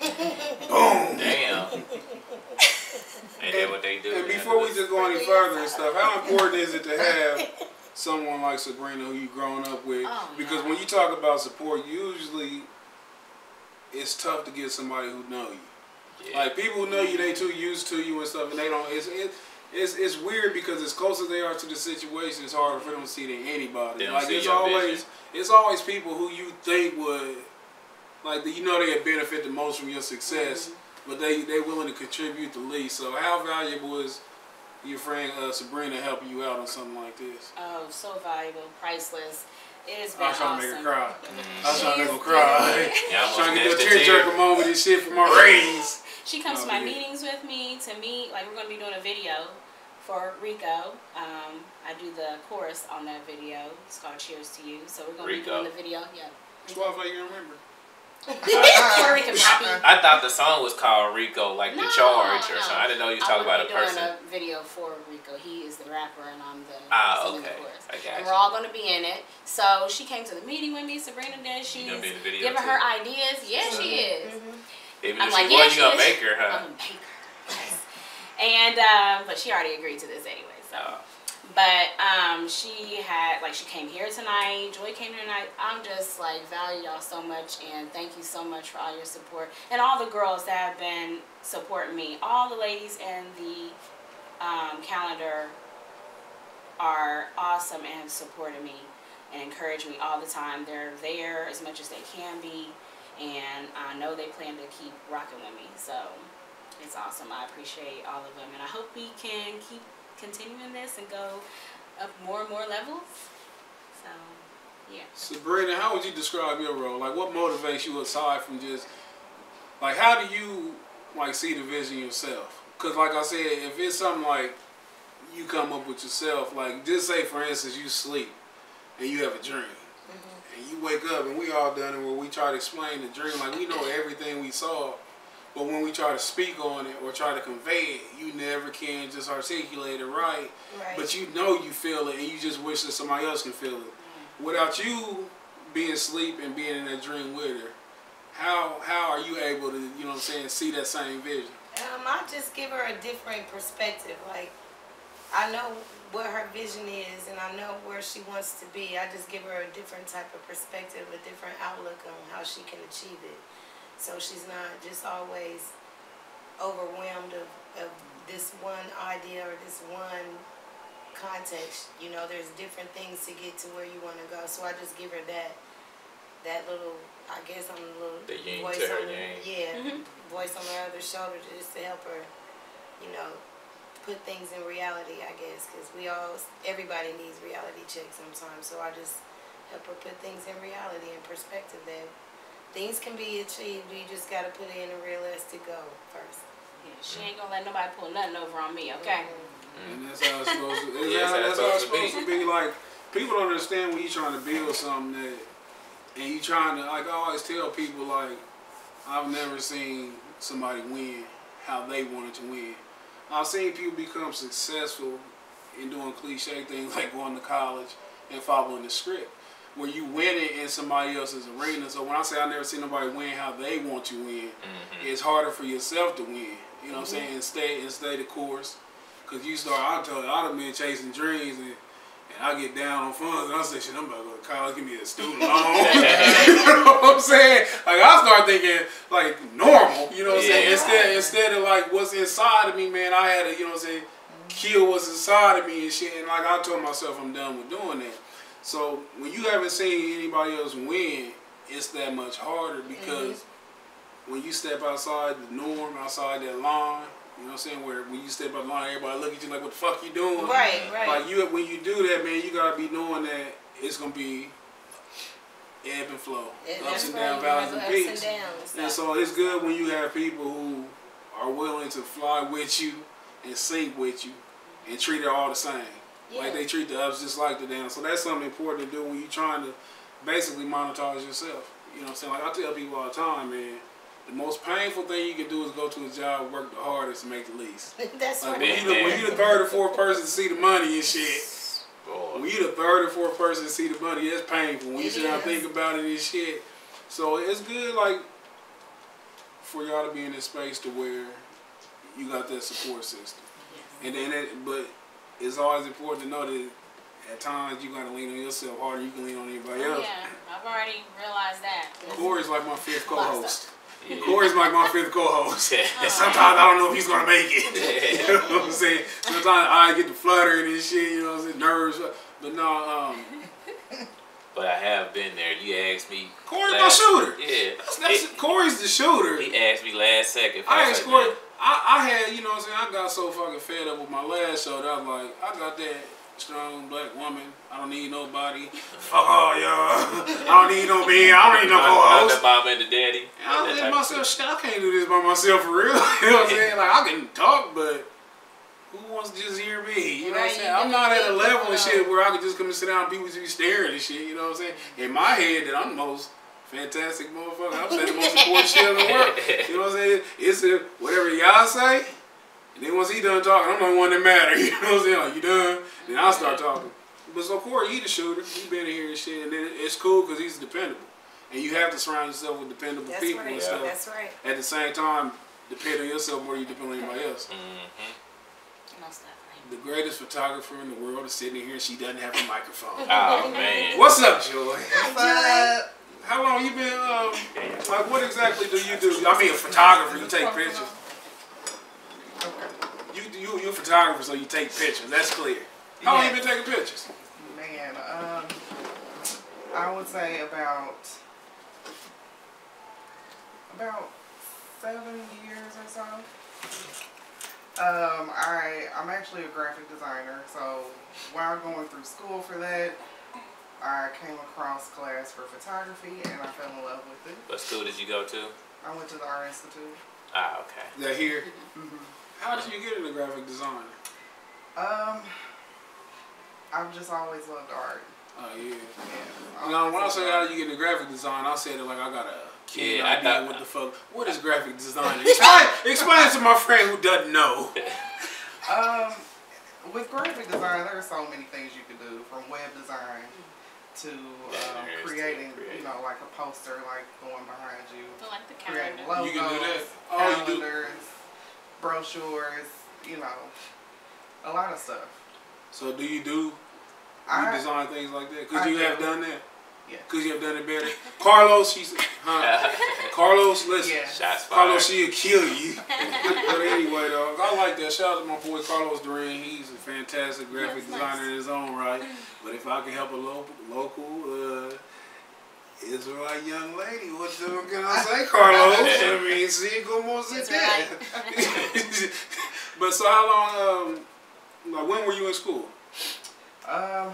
<laughs> Boom. Damn. Ain't that what they do? And before we just go any further and stuff, how important is it to have someone like Sabrina who you've grown up with? Oh, because yeah. when you talk about support, usually it's tough to get somebody who know you. Yeah. Like people who know you, they too used to you and stuff, and they don't. It's it, it's it's weird because as close as they are to the situation, it's harder for them to see it in anybody. They don't like see it's your always vision. it's always people who you think would like you know they benefit the most from your success, Mm-hmm. but they they willing to contribute the least. So how valuable is your friend uh, Sabrina helping you out on something like this? Oh, so valuable, priceless. It has I been was trying awesome. to make her cry. Mm. I was trying to make her cry. <laughs> Yeah, I almost trying to get nested that tear tear. jerker moment and shit for my ratings. <laughs> She comes Oh, to my yeah. meetings with me to meet. Like we're gonna be doing a video for Rico. Um, I do the chorus on that video. It's called Cheers to You. So we're gonna Rico. be doing the video. Yeah. That's why I thought you remember. <laughs> I thought the song was called Rico, like the No, charge or no. something. I didn't know you was I'm talking about a gonna be person. doing a video for Rico. He is the rapper and I'm the Ah, singing the okay. I got And you. we're all gonna be in it. So she came to the meeting with me. Sabrina did. She's You gonna be in the video giving too? her ideas. Yeah, she is. Even I'm if like, she yeah, was, she you gonna is. make her, huh? I'm a baker. Yes. And um, but she already agreed to this anyway. So. Oh. But um, she had like she came here tonight. Joy came here tonight. I'm just like value y'all so much and thank you so much for all your support and all the girls that have been supporting me. All the ladies in the um, calendar are awesome and have supported me and encouraged me all the time. They're there as much as they can be, and I know they plan to keep rocking with me. So it's awesome. I appreciate all of them, and I hope we can keep continuing this and go up more and more levels. So yeah. So, Sabrina, how would you describe your role? Like, what motivates you aside from just, like, how do you like see the vision yourself? Cause like I said, if it's something like you come up with yourself, like just say for instance you sleep and you have a dream. Mm-hmm. And you wake up and we all done it where we try to explain the dream, like we know everything we saw, but when we try to speak on it or try to convey it, you never can just articulate it right. Right. But you know you feel it and you just wish that somebody else can feel it. Without you being asleep and being in that dream with her, how how are you able to, you know what I'm saying, see that same vision? Um, I just give her a different perspective. Like, I know what her vision is, and I know where she wants to be. I just give her a different type of perspective, a different outlook on how she can achieve it. So she's not just always overwhelmed of, of this one idea or this one context. You know, there's different things to get to where you want to go. So I just give her that, that little. I guess I'm a little The yin voice to her on the, yang. yeah, Mhm. voice on her other shoulder just to help her, you know, put things in reality. I guess because we all, everybody needs reality checks sometimes. So I just help her put things in reality and perspective that things can be achieved. You just got to put it in a realistic goal first. Yeah, she ain't gonna let nobody pull nothing over on me, okay? Mm-hmm. And that's how it's supposed to. That's, Yeah, how, that's that's how how it's it's supposed supposed to be. Like people don't understand when you trying to build something that, and you trying to like I always tell people like, I've never seen somebody win how they wanted to win. I've seen people become successful in doing cliche things <laughs> like going to college and following the script. Where you win it in somebody else's arena. So when I say I never seen nobody win how they want to win, Mhm. it's harder for yourself to win. You know what I'm saying? And stay and stay the course. Cause you start, I tell you, I'd have been chasing dreams and, and I get down on funds and I say, shit, I'm about to go to college, give me a student loan. <laughs> you know what I'm saying? Like I start thinking like normal, you know what I'm saying? Yeah. Instead instead of like what's inside of me, man, I had to, you know what I'm saying, kill what's inside of me and shit. And like I told myself I'm done with doing that. So when you haven't seen anybody else win, it's that much harder because mm-hmm. when you step outside the norm, outside that line, you know what I'm saying, where when you step out the line, everybody look at you like, what the fuck you doing? Right, right. Like you, when you do that, man, you gotta be knowing that it's gonna be ebb and flow, And ups and down, valleys and peaks. and downs. And so it's good when you have people who are willing to fly with you and sink with you and treat it all the same. Like they treat the ups just like the downs. So that's something important to do when you're trying to basically monetize yourself. You know what I'm saying? Like I tell people all the time, man, the most painful thing you can do is go to a job, work the hardest, and make the least. <laughs> That's Like right. when you, the, when you the third or fourth person to see the money and shit, Boy. when you the third or fourth person to see the money, that's painful. When you It sit down think about it and shit. So it's good, like, for y'all to be in this space to where you got that support system. And then, it, but it's always important to know that at times you gotta lean on yourself harder than you can lean on anybody Oh, else. yeah, I've already realized that. Corey's like my fifth co-host. Yeah. Corey's like my fifth co-host. <laughs> Oh. And sometimes I don't know if he's gonna make it. <laughs> you know what I'm saying? Sometimes I get the fluttering and shit. You know what I'm saying? Nerves. But no, um, But I have been there. You asked me. Corey's my shooter. Yeah. That's, that's He- Corey's the shooter. He asked me last second. if I was asked like, Corey. I, I had, you know what I'm saying? I got so fucking fed up with my last show that I was like, I got that strong black woman. I don't need nobody. <laughs> Fuck all y'all. I don't need no man. I don't need no I'm, I'm co-host. the mom and the daddy. And I That was type in of myself, shit. shit, I can't do this by myself for real. <laughs> you know what I'm saying? Like, I can talk, but who wants to just hear me? You know what I'm saying? I'm not at a level and shit where I can just come and sit down and people just be staring and shit. You know what I'm saying? In my head, that I'm the most fantastic motherfucker. I'm saying the most important shit in the world. You know what I'm saying? It's a, whatever y'all say. And then once he done talking, I'm the one that matter. <laughs> You know what I'm saying? Like, you done? Then I'll start talking. But so Corey, he the shooter. He been in here and shit. And then it's cool because he's dependable. And you have to surround yourself with dependable That's people right. and stuff. That's right. At the same time, depend on yourself more than you depend on anybody else. hmm Most definitely. The greatest photographer in the world is sitting here and she doesn't have a microphone. <laughs> Oh man. What's up, Joy? But How long you been, um, like what exactly do you do? I mean, a photographer, you take pictures. You, you, you're a photographer, so you take pictures, that's clear. How long you been taking pictures? man, um, I would say about about seven years or so. Um, I I'm actually a graphic designer, so while going through school for that, I came across class for photography and I fell in love with it. What school did you go to? I went to the Art Institute. Ah, okay. They're here. hmm How did you get into graphic design? Um, I've just always loved art. Oh yeah. Yeah. Now, when I say how you get into graphic design, I said it like I got a kid Yeah, I idea thought- what the fuck. What is graphic design? explain, explain to my friend who doesn't know. <laughs> Um, with graphic design, there are so many things you can do, from web design to um, there is to creating, create. you know, like a poster, like going behind you, I like the creating calendar. logos, You can do that? Oh, you do- calendars, brochures, you know, a lot of stuff. So do you do you I, design things like that? Cause I you do. have done that. Yeah. Cause you have done it better. Carlos, she's huh? <laughs> Carlos, listen. yeah. Shots fired. Carlos, she'll kill you. <laughs> but anyway, though, I like that. Shout out to my boy Carlos Duran. He's a fantastic graphic That's nice. designer in his own right. But if I can help a local, local uh, Israelite young lady, what the hell can I say, Carlos? <laughs> I mean, see, como se Israelite. But so, how long? Um, like, when were you in school? Um,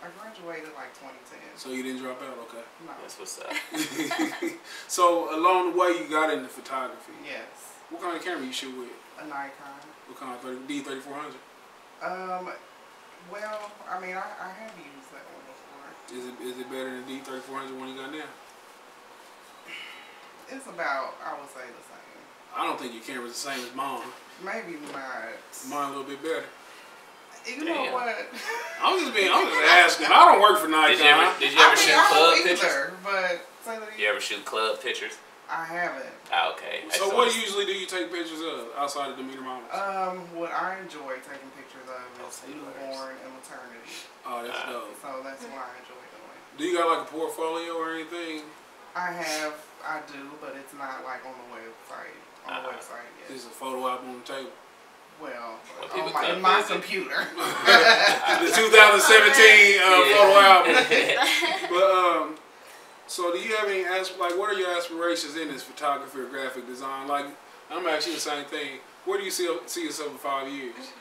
I graduated like 2010. So you didn't drop out, okay? No. That's what's up. <laughs> so along the way, you got into photography. Yes. What kind of camera you shoot with? A Nikon. What kind of D thirty four hundred? Um, well, I mean, I, I have used that one before. Is it is it better than D thirty four hundred one you got now? <sighs> It's about, I would say, the same. I don't think your camera's the same as mine. Maybe not. Mine a little bit better. You Damn. know what? I'm just being, I'm just asking. I don't work for Nikon. Did you ever, did you I ever mean, shoot I club don't pictures? either, but You ever shoot club pictures? I haven't. Ah, okay. I so what wanna- usually do you take pictures of outside of the meter models? Um, what I enjoy taking pictures of is Okay. newborn and maternity. oh, that's uh, dope. So that's what I enjoy doing. Do you got like a portfolio or anything? I have, I do, but it's not like on the website. On the Uh-huh. website yet. There's a photo album on the table. Well, Well, on my, in my visit. computer. <laughs> the <laughs> 2017 uh, Yeah. photo album. <laughs> But um, so do you have any asp- like what are your aspirations in this photography or graphic design? Like I'm asking the same thing. Where do you see see yourself in five years?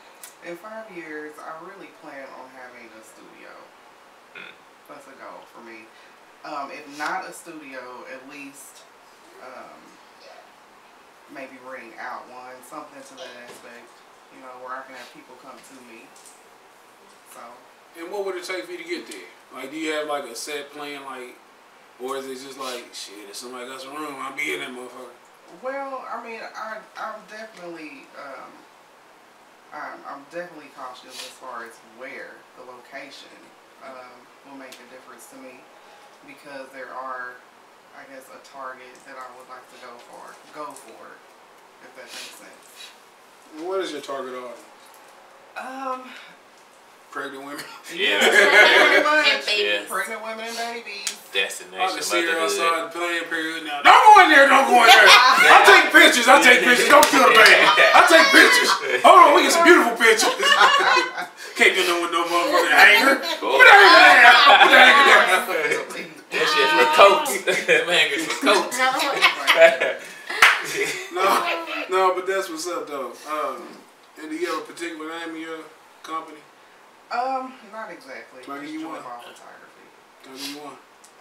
In five years, I really plan on having a studio. That's a goal for me. Um, if not a studio, at least um, maybe renting out one, something to that aspect. You know, where I can have people come to me. So, And what would it take for you to get there? Like, do you have like a set plan, like, or is it just like shit? If somebody got some room, I'll be in that motherfucker. well, I mean, I I'm definitely um, I'm I'm definitely cautious as far as where the location um, will make a difference to me because there are, I guess, a target that I would like to go for. Go for, if that makes sense. And what is your target audience? Um, Pregnant women. Yeah. pretty And <laughs> much. babies. Pregnant women and babies. Destination I can see her outside the playing period now. Don't go in there, don't go in there. <laughs> I take pictures, I take pictures. Don't kill the baby. I take pictures. Hold on, we get some beautiful pictures. <laughs> Can't do no with no motherfucking hanger. Put the hanger there. Put the hanger there. That shit's for coats. Man, it's for coats. No, no, but that's what's up though. Um, and do you have a particular name of your company? Um, not exactly. Maybe Just you want- ball photography. Tell you want.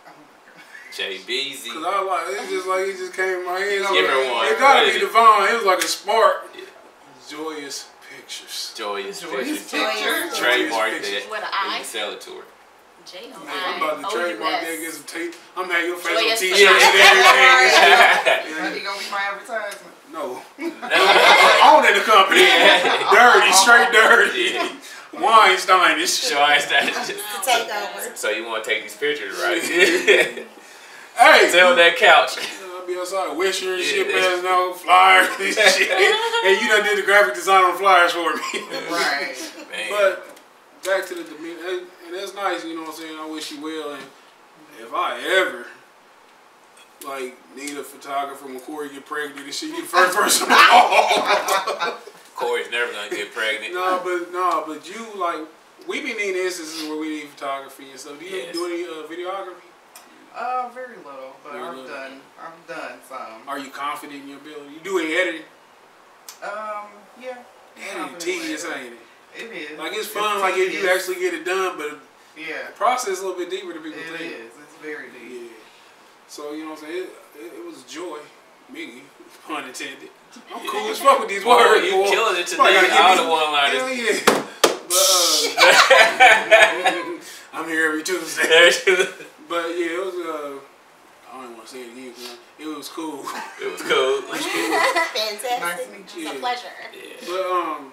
Oh my god. Cause I like it's just like he just came in my head. Give her one. It gotta be it? divine. It was like a spark. Yeah. Joyous pictures. Joyous Joyous Pictures. pictures. Trademark Joyous that. With an eye. sell it to her. J O I'm I about to O U trademark that, get some tape. I'm having your face on Joyous t-shirts and everything. and shit. Gonna be my advertisement? No. <laughs> Owning the company. dirty, straight dirty. Weinsteinish. Sure, I started. <laughs> To take over. So you want to take these pictures, right? Sit <laughs> Hey, on that couch. I'll be outside with and shit, Yeah. man, no flyers and shit. and you done did the graphic design on flyers for me. Right. Man. But back to the demeanor, and, and that's nice, you know what I'm saying? I wish you well. And if I ever like need a photographer when Corey get pregnant and shit, you the first person. Corey's never gonna get pregnant. no, but no, but you like we be needing instances where we need photography and stuff. Do you Yes. do any uh, videography? Uh, very little, but Very I'm little. done. I'm done some. Are you confident in your ability? You do any editing? Um, yeah. Editing tedious, ain't it? It is. Like it's fun, like if you actually get it done, but Yeah, the process is a little bit deeper than people it think. is. It's very deep. Yeah. So you know what I'm saying? It, it, it was joy, me, <laughs> pun intended. I'm cool as fuck with these Boy, words. you boy. killing it Somebody today. gotta All the one liners. Hell yeah. But uh, <laughs> I'm here <laughs> every Tuesday. But yeah, it was uh, I don't even want to say it again. 'cause It was cool. it was cool. Nice Fantastic. to meet It's you. a pleasure. Yeah. But um,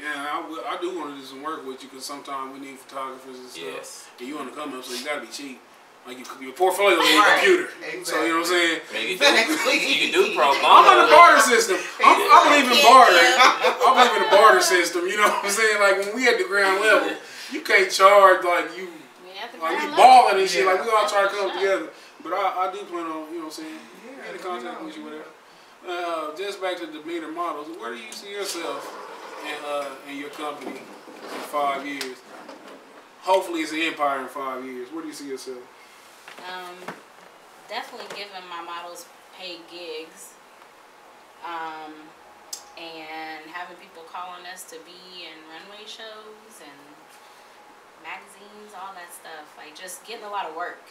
yeah, I, I do want to do some work with you because sometimes we need photographers and stuff. Yes. And you want to come up, so you gotta be cheap. Like you, your portfolio is your Right. computer. Exactly. So you know what I'm saying. Man, you can <laughs> do, you can do pro bono. I'm in the barter system. I'm, I believe in barter. I believe in the barter system. You know what I'm saying? Like when we at the ground level, you can't charge like you We at the like we balling and shit. Yeah. Like we all try to come together. But I, I do plan on you know what I'm saying. Yeah, Get in contact with you, whatever. Uh, just back to the demeanor models. Where do you see yourself in uh in your company in five years? Hopefully, it's an empire in five years. Where do you see yourself? Um, definitely giving my models paid gigs. Um, and having people calling us to be in runway shows and magazines, all that stuff. Like just getting a lot of work.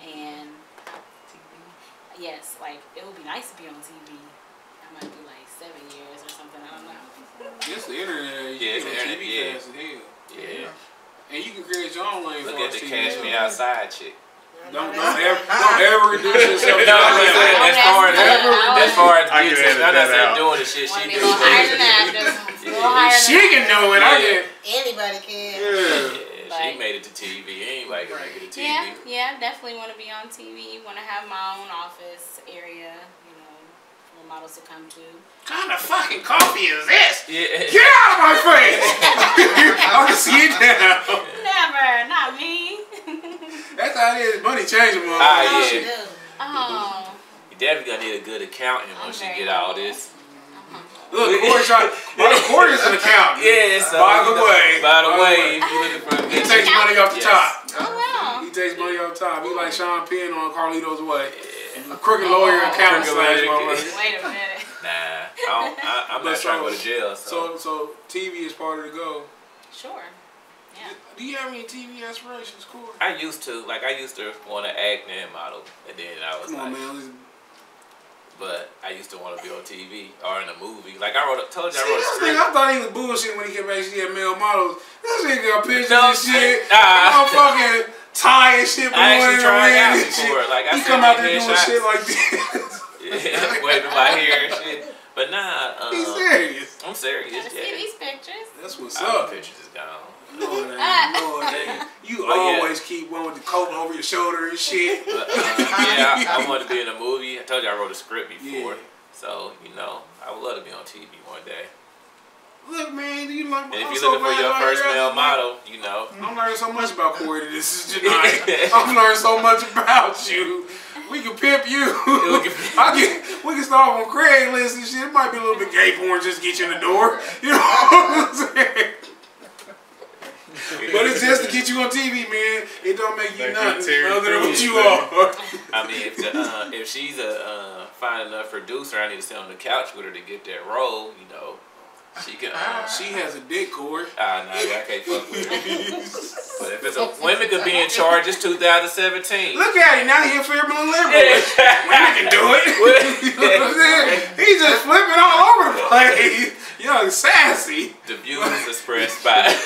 And TV. yes, like it would be nice to be on TV. I might be like seven years or something. I don't know. Yes, the internet. You Yeah, it's can the TV internet, yeah. fast as hell. Yeah. And you can create your own lane Look for at the TV. cash me outside chick. Don't, don't ever, don't ever reduce <laughs> yourself. No, to I'm just saying, that. as far as Never as far as I can beauty, edit I'm not that doing the shit she to do. little higher than that. Just a little higher than She can do it. I can. Anybody can. Yeah. Yeah, she made it to TV. Anybody can make it to TV. Yeah, yeah, definitely want to be on TV. Want to have my own office area, you know, models to come to. What kind of fucking coffee is this? Yeah. Get out of my face! <laughs> <laughs> I can see it now. Never, not me. That's how it is. Money changing, motherfucker. Ah, Oh, yeah. oh, You definitely gonna need a good accountant I'm once you get all humble. this. Look, Corey's trying. Well, Corey's an <laughs> accountant. Yeah, so By you the know, way, By the way, way. if you looking for He takes money off the Yes. top. oh wow. He takes money off the top. He like Sean Penn on Carlito's Way. Yeah. A crooked lawyer, Oh. accountant slash lawyer. motherfucker. Wait a minute. Nah, I don't, I, I'm But not trying to go to jail. So, So, so TV is part of the goal. Sure. Yeah. Do you have any TV aspirations, Corey? I used to like I used to want to act and model, and then I was Come on, man. But I used to want to be on TV or in a movie. Like I wrote, a, told you See, I wrote a this script. nigga, I thought he was bullshit when he came back. She had male models. This nigga got pictures No, and shit. nah. I'm fucking tie and shit. I blowing actually tried out and before. shit. Like I he come out there doing headshots. shit like this. <laughs> Yeah, waving my hair and shit. But nah, um, He's serious. I'm serious. Gotta see Yeah. these pictures. That's what's All up. the pictures is gone. No, it ain't. No, it ain't. You yeah. always keep one with the coat over your shoulder and shit. But, uh, yeah, I, I wanted to be in a movie. I told you I wrote a script before. Yeah. So, you know, I would love to be on TV one day. Look, man, you like. And if you're so looking for your first male model, you know, I'm learning so much about Corey this is <laughs> tonight. I'm learning so much about you. We can pimp you. We can- I get, we can start on Craigslist and shit. It might be a little bit gay porn just get you in the door. You know what I'm saying? <laughs> But it's just to get you on TV, man. It don't make you Like that nothing other than what you are. <laughs> I mean, if, the, uh, if she's a uh, fine enough producer, I need to sit on the couch with her to get that role, you know. She can. Uh, She has a dick, Corey. ah, nah, I can't fuck with her. <laughs> But if it's a women could be in charge, it's 2017. Look at him now. He a feminine liberal. Women can do it. you know what I'm saying? He's just flipping all over the place. Young sassy. The views expressed by. <laughs>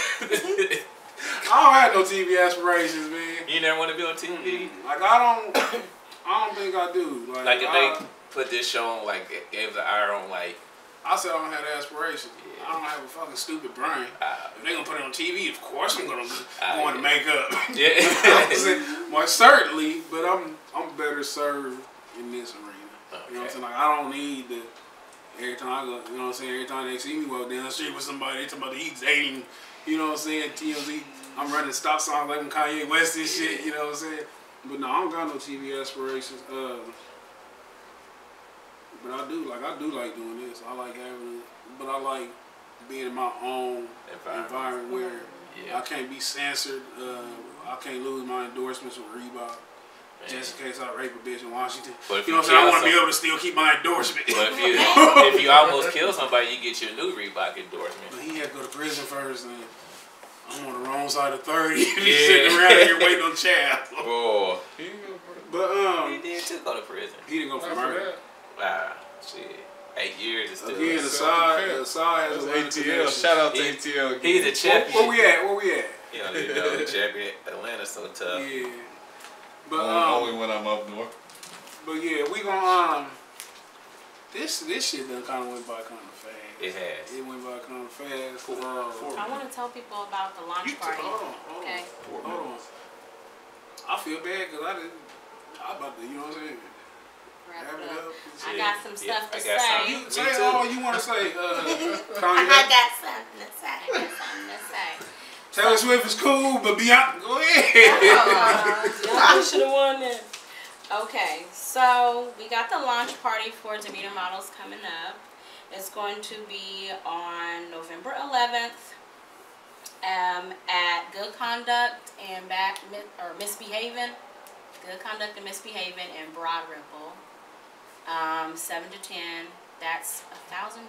I don't have no TV aspirations, man. You never want to be on TV? Like I don't, I don't think I do. Like, Like if I, they put this show on, like it gave the iron, like I said I don't have the aspirations. Yeah. I don't have a fucking stupid brain. uh, If they gonna put it on TV, of course I'm gonna go Ah, on to yeah. makeup. <laughs> <laughs> yeah. well, certainly, but I'm I'm better served in this arena. You know what I'm saying? Like I don't need the every time I go. You know what I'm saying? Every time they see me walk down the street with somebody, they talking about he's dating. You know what I'm saying? TMZ. I'm running stop signs like Kanye West and shit. You know what I'm saying? But no, I don't got no TV aspirations. Uh, but I do like I do like doing this. I like having, but I like being in my own Environment. environment where I can't be censored. Uh, I can't lose my endorsements with Reebok just in case I rape a bitch in Washington. But You know what I'm saying? I want to be able to still keep my endorsement. But if you <laughs> if you almost kill somebody, you get your new Reebok endorsement. But he had to go to prison first, and I'm on the wrong side of 30. <laughs> He's Yeah. sitting around here waiting on child. Boy, He ain't gonna put it- But he um, did too go to prison. he didn't go for Not for murder. That. Wow, shit, eight years is still. Again, the Self side, defense. the side has a lot of That's ATL. connections. Shout out to He- ATL. again. He's a Where, champion. where we at? Where we at? You don't even know the <laughs> champion. Atlanta's so tough. Yeah. But Only- um, only when I'm up north. but yeah, we gonna um, this this shit done kind of went by kind of fast. It has. It went by kind of fast. Uh, I want to tell people about the you launch t- party. hold on, hold Okay. on, hold on. I feel bad because I didn't. I about to, you know what I'm saying? Wrap Wrap it it up. up. I got some Yeah, stuff to I got say. some. You Me say too. all you want to say, uh, <laughs> I Kanye. got something to say. I got something to say. Taylor Swift is cool, but Beyonce, go ahead. I should have won that. Okay, so we got the launch party for Demeanor Models coming up. It's going to be on November 11th um, at Good Conduct and back or Misbehaving. Good Conduct and Misbehaving in Broad Ripple. Um, 7 to 10. That's 1001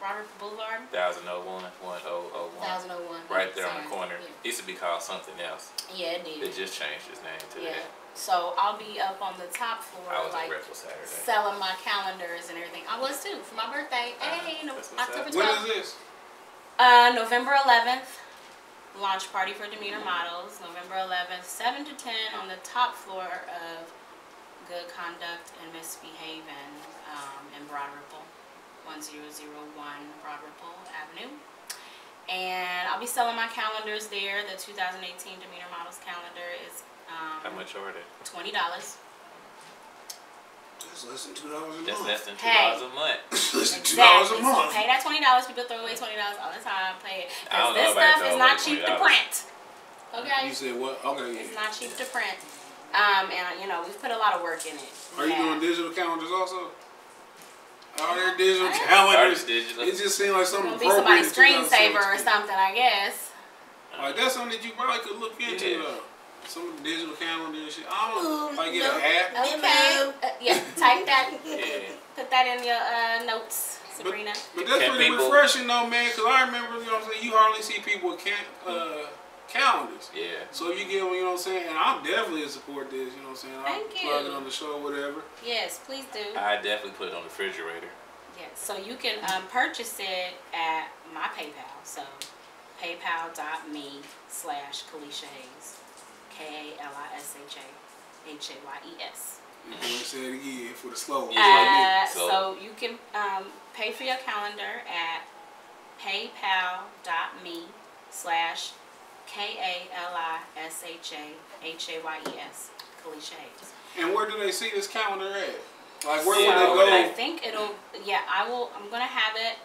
Robert Boulevard. Thousand oh one, one oh oh one. 1001. Right there on the Sorry. corner. Used to be called something else. Yeah, yeah it did. They just changed its name to Yeah. that. So I'll be up on the top floor, I was like at Ripple Saturday. selling my calendars and everything. I was too for my birthday. Hey, no, That's what's October up. When is this? Uh, November 11th. Launch party for Demeanor Models. November 11th, 7 to 10 on the top floor of Good Conduct and Misbehaving um, in Broad Ripple, 1001 Broad Ripple Avenue. And I'll be selling my calendars there. The 2018 Demeanor Models calendar is um, How much are they? $20. That's less than two dollars a That's month. less than two Hey. a month. <laughs> less than two dollars a Exactly. So month. pay that twenty dollars. People throw away twenty dollars all the time. Pay it because this stuff is not cheap to $20. print. Okay, You said what? Okay, it's not cheap to print. Um, and you know we've put a lot of work in it. Are you doing digital calendars also? Are there digital Alright. calendars? Digital. It just seemed like It's something gonna be somebody's screensaver or something, I guess. Like that's something that you probably could look into Yeah. though. Some of the digital calendar and shit. I don't Ooh, like get no. an app. Okay. Uh, yeah, <laughs> type that. Yeah. Put that in your uh, notes, Sabrina. But that's Can pretty people- refreshing though, man. Cause I remember, you know what I'm saying. You hardly see people with can, uh, calendars. Yeah. So you get, you know what I'm saying, and I'm definitely in support this. You know what I'm saying. I'll Thank plug it on the show, whatever. Yes, please do. I definitely put it on the refrigerator. Yes, so you can um, purchase it at my PayPal. So paypal.me slash Kalisha Hayes. K A L I S H A H A Y E S. You want to say it again for the slow. ones Uh, like So- so you can um, pay for your calendar at paypal.me slash K A L I S H A H A Y E S. Kalisha Hayes. And where do they see this calendar at? Like where Yeah, would they go? I think it'll, yeah, I will, I'm gonna have it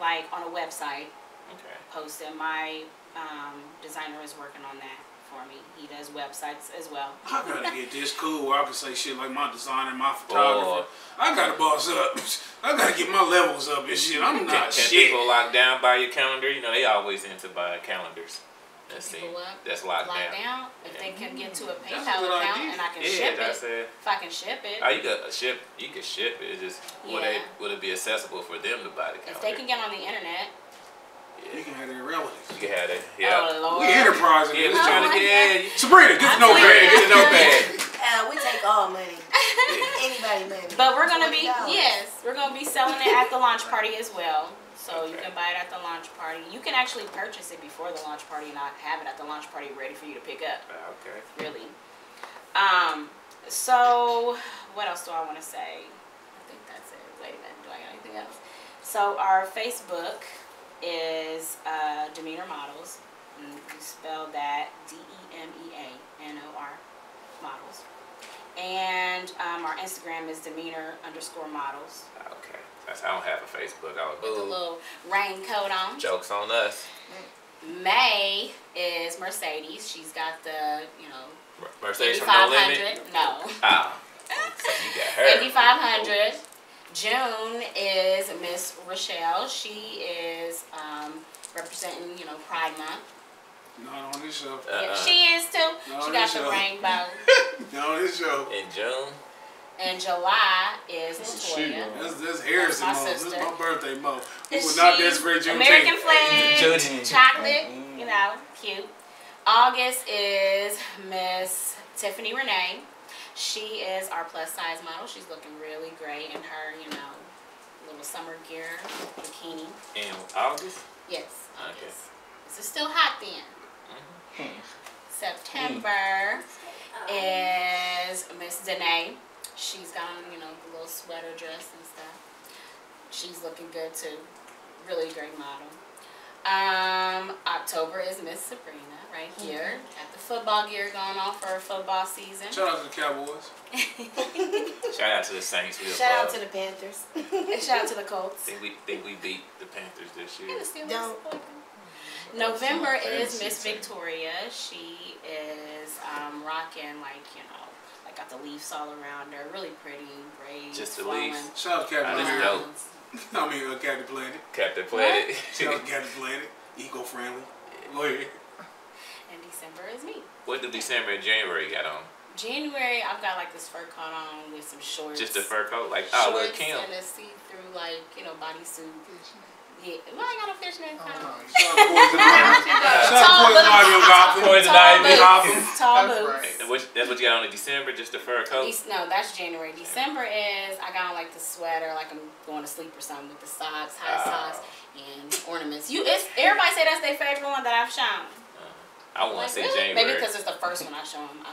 like on a website Okay. posted. My um, designer is working on that for me. He does websites as well. <laughs> I gotta get this cool where I can say shit like my designer, my photographer. I gotta boss up. <laughs> I gotta get my levels up and shit. I'm Can, not can shit. people lock down by your calendar? You know, they always into buying calendars. That's People it. what? That's locked Lock down. down. If they can get to a That's a PayPal good account idea. and I can Yeah, ship that's it, it. if I can ship it, Oh, you got ship. You can ship it. It's just would they Yeah. would it be accessible for them to buy the calendar? if they can get on the internet. You can have their relatives. You can have that. Yeah. Oh Lord. We enterprising. Yeah, we Oh, trying to I get. get Yeah, Sabrina, get I no see. bag. get the notepad. <laughs> Uh, we take all money. <laughs> Anybody money. But we're gonna be yes, we're gonna be selling it at the launch party as well. So you can buy it at the launch party. You can actually purchase it before the launch party and not have it at the launch party ready for you to pick up. Ah, Okay. Really. Um. So what else do I want to say? I think that's it. Wait a minute. Do I got anything else? So our Facebook is uh, Demeanor Models. And you spell that D E M E A N O R Models. And um, our Instagram is Demeanor underscore Models Ah, Okay. That's I don't have a Facebook. I was with a boo. little raincoat on. Jokes on us. May is Mercedes. She's got the you know Mer- Mercedes from No Limit. 8500. No. Ah. So you got her. 8500. June is Miss Rochelle. She is um, representing, you know, Pride Month. Not on this show. Uh-uh. Yeah, she is too. No, she got the show. rainbow. <laughs> Not on this show. In June. And July is This is she, Latoya. bro. That's, that's Harrison That's my Mo. This is my birthday Mo. We will not she's desecrate Juneteenth. American flag, chocolate, you know, cute. August is Miss Tiffany Renee. She is our plus size model. She's looking really great in her, you know, little summer gear bikini. In August. Yes, Okay. August. Is it still hot then? Mm-hmm. September is Miss Danae. She's got on, you know, the little sweater dress and stuff. She's looking good too. Really great model. Um, October is Miss Sabrina right here. Got the football gear going on for football season. Shout out to the Cowboys. <laughs> Shout out to the Saints. We Shout out to the Panthers. And shout out to the Colts. Think we think we beat the Panthers this And year. the Don't. November is Miss. Victoria. She is um, rocking like you know, like got the leaves all around her. Really pretty, braids. Just the flowing. leaves? Shout out to Captain that's Planet. dope. <laughs> I mean, uh, Captain Planet. Captain Planet. Shout out to Captain Planet. Eco-friendly. Go ahead. And December is me. what do December and January got on? January, I've got like this fur coat on with some shorts. Just a fur coat, like oh, look Shorts Kim. and a see-through like you know bodysuit. Yeah, well, I got a fishnet coat. no. Shout out to Poison Ivy. Shout Tall Poison Ivy boots. Tall boots. Tall That's boots. right. What, that's what you got on in December, just a fur coat. Dec- No, that's January. December is I got on like the sweater, like I'm going to sleep or something with the socks, high Oh. socks, and ornaments. You, it's everybody say that's their favorite one that I've shown. I want Like, to say really? January. Maybe because it's the first one I show them. I.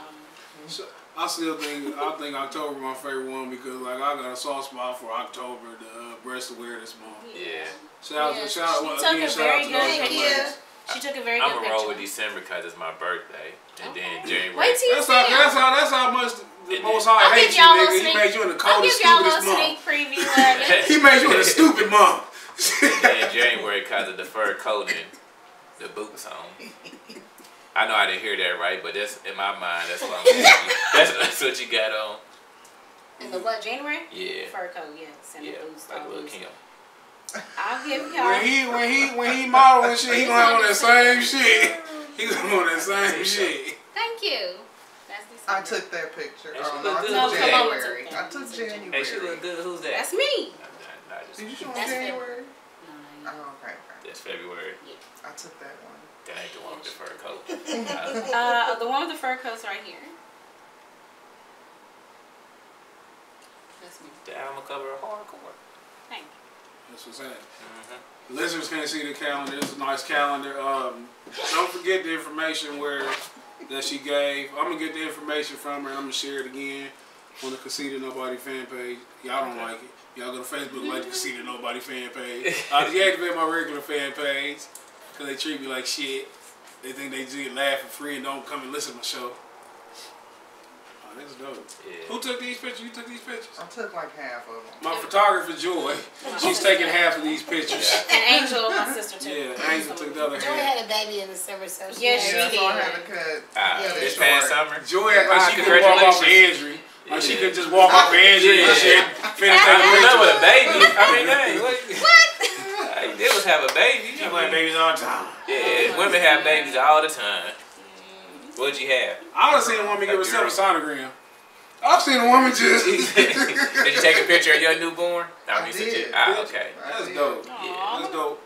So, I still think I think October my favorite one because like I got a soft spot for October, the uh, breast awareness month. Yeah. Shout out Yeah, to shout out she well, took again, a shout out very to good those young picture. ladies. She took a very I'm good gonna roll with December because it's my birthday, and then January. Wait till you That's see how that's how that's how much the, the And Most then- High hates you, y'all a little nigga. <laughs> He made you in the I'll coldest, give y'all a little stupidest month. sneak preview. He made you in a stupid month. <laughs> and then January because of the fur coat and the boots on. I know I didn't hear that right, but that's in my mind. That's what I'm <laughs> that's, that's what you got on. In the what, January? Yeah. Fur coat, yes. And Yeah, boots, like tall Lil. Kim. I'll give y'all. when he <laughs> when he when he modeling shit, he gonna have on that same shit. <laughs> He gonna have on that same shit. Thank you. I took that picture. Hey, she Oh, no, I took No, come on, January. I took took. January. Hey, she look good. Who's that? That's me. Nah, nah, nah, just- Did you show That's January? No, no, Oh, okay, okay. That's February. Yeah. I took that one. That ain't the one with the fur coat. <laughs> Uh, Uh, the one with the fur coat's right here. That's me. the album cover of hardcore. Thank you. That's what's happening. Mm-hmm. Listeners can't see the calendar. It's a nice calendar. Um, don't forget the information where that she gave. I'm gonna get the information from her and I'm gonna share it again on the Conceited Knowbody fan page. Y'all don't like it. Y'all go to Facebook like the Conceited Knowbody fan page. I deactivate my regular fan page because they treat me like shit. They think they do it laugh for free and don't come and listen to my show. That's dope. Yeah. Who took these pictures? You took these pictures? I took like half of them. My photographer Joy. She's taking half of these pictures. <laughs> And Angel, my sister too. Yeah, Angel took the other Joy half. had a baby in December, so she Yeah, had- she Yeah, so I did. had to cut. Ah, Yeah, this they past short. summer. Joy act like Ah, she could walk off of congratulations. Andrew. Like she could just walk off of Andrew Yeah. and shit. Finish I taking with a baby. I mean, dang, what? All you did was have a baby. She I like babies all the time. yeah, women have babies all the time. What'd you have? I would have seen a woman give herself a sonogram. I've seen a woman <laughs> just. Did you take a picture of your newborn? No, I you said did. Ah, okay. I That's did. dope. Aw. That's dope.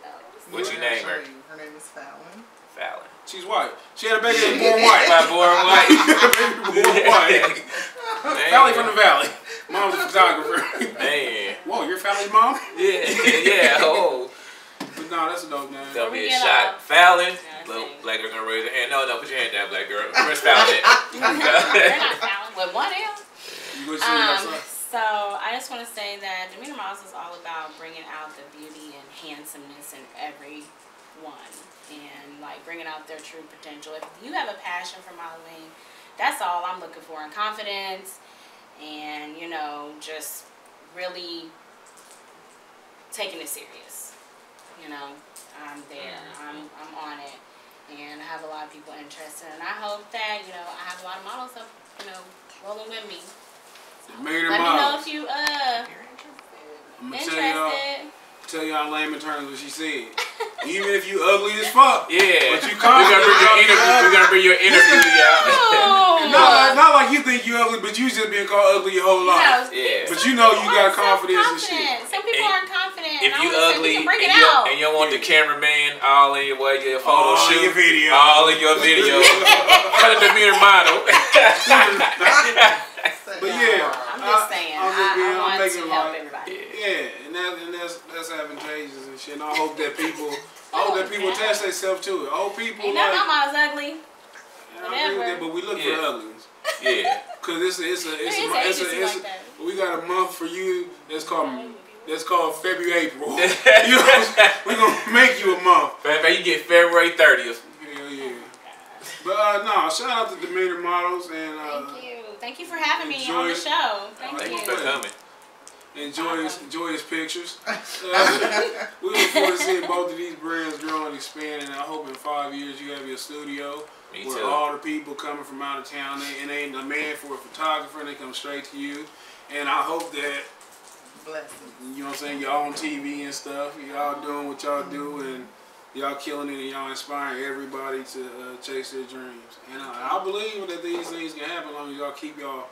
What'd you name her? Her name is Fallon. Fallon. She's white. She had a baby that was born white. My boy white. <laughs> baby born white. Dang. Valley from the valley. Mom's a photographer. Man. <laughs> Whoa, you're Fallon's mom? Yeah, yeah. Oh, But no, that's a dope name. gonna we be a shot. off- Fallon. Yeah, Little black girl gonna raise her hand. No, no, put your hand down, black girl. Where's Fallon? They're not found <laughs> with one L. You go see that Um, so I just want to say that Demeanor Models is all about bringing out the beauty and handsomeness in everyone and like bringing out their true potential. If you have a passion for modeling, that's all I'm looking for in confidence and you know just really taking it serious. You know, I'm there. I'm I'm on it. And I have a lot of people interested, and I hope that you know I have a lot of models up, you know, rolling with me. Mayor Let me know if you uh I'm gonna tell y'all, interested. tell y'all in layman terms what she said. <laughs> Even if you ugly as fuck. Yeah. But you We're gonna bring your confident. interview. We're gonna bring your interview <laughs> out. <laughs> Oh, Not like, not like you think you ugly, but you just been called ugly your whole you life. know, Yeah. But you know you got people confidence aren't and shit. Some people And aren't confident. If and you wanna say we ugly can and you, it out. and you don't want the cameraman all in your way, your photo All in shoot, your video. all in your video, <laughs> cut a demeanor model. <laughs> <laughs> But yeah, I'm just saying, I'm I, just being- I I'm want to help light. everybody. Yeah, and that and that's that's advantageous and shit. And I hope that people, I hope that people attach themselves to it. I hope people Ain't like. none my models ugly. I agree with that, but we look for Yeah. the ugly ones. yeah. Cause it's a, it's a, There it's is a, it's a, it's a, that. we got a month for you that's called that's called February April. <laughs> you know, what I'm we gonna make you a month. But you get February 30th. Hell yeah. But uh, no, shout out to Demeanor Models and uh, Thank you. Thank you for having me enjoy on the show. Thank Thank you. you for coming. enjoy his, enjoy his pictures. <laughs> Uh, we look forward to seeing both of these brands grow and expand, and I hope in five years you have your studio Me where too. all the people coming from out of town they, and they ain't a man for a photographer and they come straight to you. And I hope that Blessings. you know what I'm saying y'all on TV and stuff, y'all doing what y'all do and y'all killing it and y'all inspiring everybody to uh, chase their dreams. And I, I believe that these things can happen as long as y'all keep y'all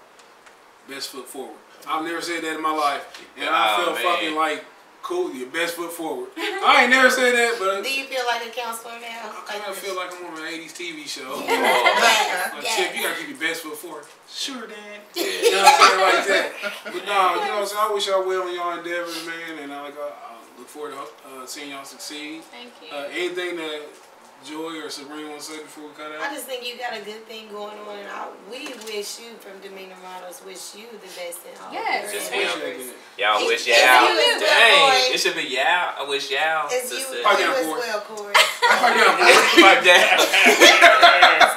best foot forward. I've never said that in my life, and I feel man. fucking like cool. Your best foot forward. I ain't never said that, but Do you feel like a counselor now? I kind of feel like I'm on an '80s TV show. <laughs> Yes, Like, yes. Chip, you gotta keep your best foot forward. Sure, Dad. Yeah. You know what I'm saying? Like that. But no, you know what I'm saying? I wish y'all well in y'all endeavors, man. And I, like, I, I look forward to uh, seeing y'all succeed. Thank you. Uh, anything that Joy or Sabrina want to say before we cut out? I just think you got a good thing going on, and I, we wish you from Demeanor Models wish you the best in all Yes. Just your him. Y'all It's- wish y'all. you well, Dang, it should be y'all. I wish y'all. It's you, success. you Pipe down, as Corey. well, Corey. Pipe down.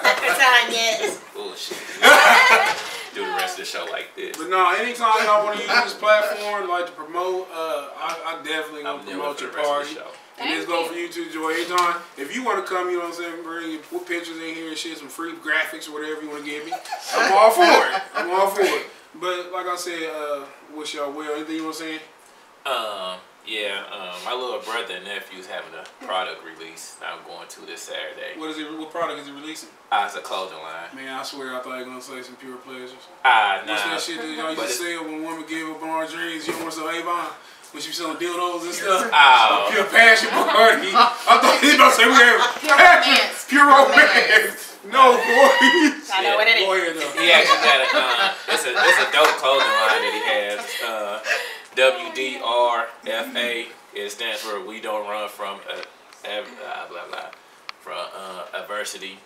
Not the time yet. Bullshit. Do the rest of the show like this. But no, anytime y'all want to use this platform, like to promote, uh, I, I definitely I'm gonna promote for your the rest of party. Show. And this Thank go you. for you too, Joy. Anytime, if you want to come, you know what I'm saying, bring your put pictures in here and shit, some free graphics or whatever you want to give me. I'm all for it. I'm all for it. But like I said, uh, wish y'all well. Anything you want to say? Um, yeah, um, my little brother and nephew's having a product release that I'm going to this Saturday. What is it? What product is it releasing? Ah, it's a clothing line. Man, I swear I thought you were gonna say some pure pleasures. Ah, What's nah. that shit that y'all used to sell when women gave up on our dreams? You want some Avon? When she was selling dildos and stuff? <laughs> Oh. Pure passion party. <laughs> I thought he was about to say we have Pure passion, romance. pure romance. No, boy. I know what it Go is. He actually got a, uh, it's a, it's a dope clothing line that he has. Uh, WDRFA. It stands for We Don't Run From uh, Ev- uh, blah blah from uh, adversity.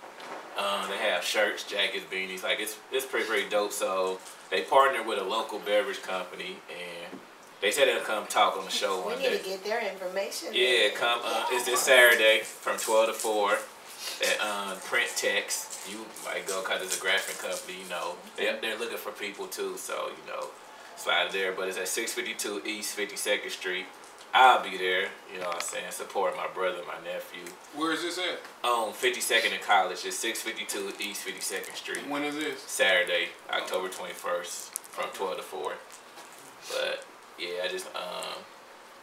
Um, they have shirts, jackets, beanies. Like it's it's pretty pretty dope. So they partner with a local beverage company, and they said they'll come talk on the show We one need to get their information. Yeah, come. Uh, it's this Saturday from twelve to four at um, Print Text. You might go because it's a graphic company. You know, they're, they're looking for people too. So you know, slide there. But it's at six fifty two East Fifty Second Street. I'll be there. You know, what I'm saying support my brother, my nephew. Where is this at? On Fifty Second and College. It's six fifty two East Fifty Second Street. When is this? Saturday, October twenty first, from twelve to four. But yeah, I just um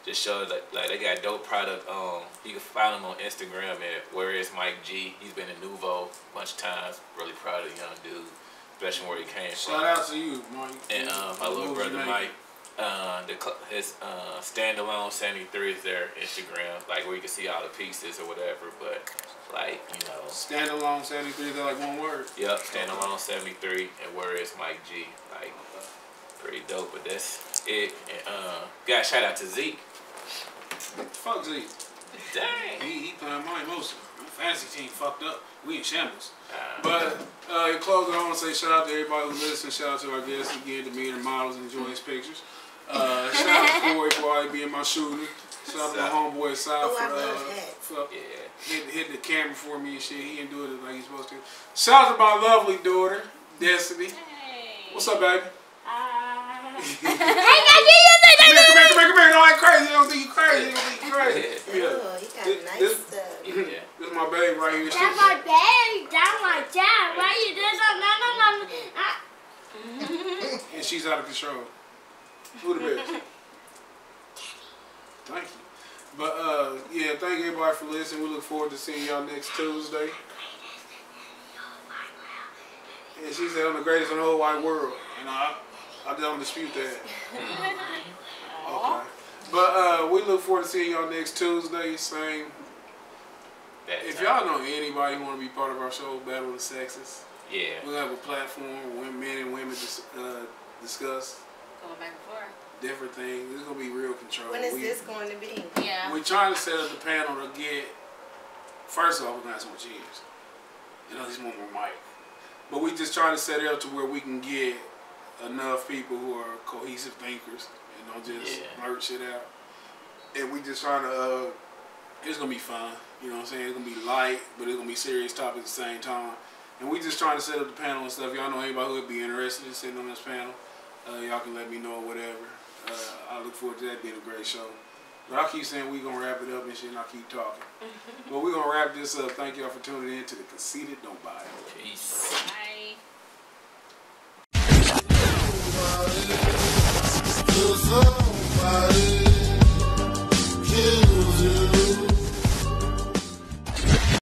just showed like like they got dope product. Um, you can find them on Instagram at where is Mike G. He's been in Nuvo a bunch of times. Really proud of the young dude, especially where he came Shout from. Shout out to you, Mike. And um, my little brother. Mike. Uh, the his uh, standalone seventy three is their Instagram, like where you can see all the pieces or whatever. But like you know, Standalone 73, they're like one word. Yep, standalone seventy three, and where is Mike G? Like, pretty dope. But that's it. And, uh, got shout out to Zeke. Fuck Z. Dang. He, he playing my emotion. My fantasy team fucked up. We in shambles. Uh, But uh, in closing, I want to say shout out to everybody who listens. Shout out to our guests again, Demeanor Models and Joyous Pictures. Uh, shout out to Corey for always being my shooter. Shout out to my homeboy Side Oh, for, I uh, for yeah. hitting, hitting the camera for me and shit. He didn't do it like he's supposed to. Shout out to my lovely daughter, Destiny. Hey. What's up, baby? Ah. Come here, come here, come here, come here. Don't act crazy. Don't think you crazy. Don't think you crazy. Yeah. Yeah. Oh, he got This- nice this- stuff. Yeah. This is my baby right here. That's my baby. That's my dad. Why you do something? No, no, no. I, <laughs> and she's out of control. Who the best? <laughs> Thank you. But uh, yeah, thank everybody for listening. We look forward to seeing y'all next Tuesday. And she said I'm the greatest in the whole wide world, and I, I don't dispute that. <laughs> Okay. But uh, we look forward to seeing y'all next Tuesday. Same. That If y'all know anybody want to be part of our show, Battle of the Sexes, Yeah. we'll have a platform where men and women dis- uh, discuss Going back and forth. different things. It's gonna be real control. When is we, this going to be? Yeah. We're trying to set up the panel to get. First off, we're gonna have so much ears. You know, just one more mic. But we just trying to set it up to where we can get enough people who are cohesive thinkers and don't just Yeah. blurt shit out. And we just trying to. Uh, it's gonna be fun. You know what I'm saying? It's gonna be light, but it's gonna be serious topics at the same time. And we just trying to set up the panel and stuff. Y'all know anybody who would be interested in sitting on this panel? Uh, y'all can let me know or whatever. Uh, I look forward to that being a great show. But I keep saying we gonna wrap it up and shit, and I keep talking. <laughs> but we gonna wrap this up. Thank y'all for tuning in to the Conceited Knowbody. Peace. Bye. Somebody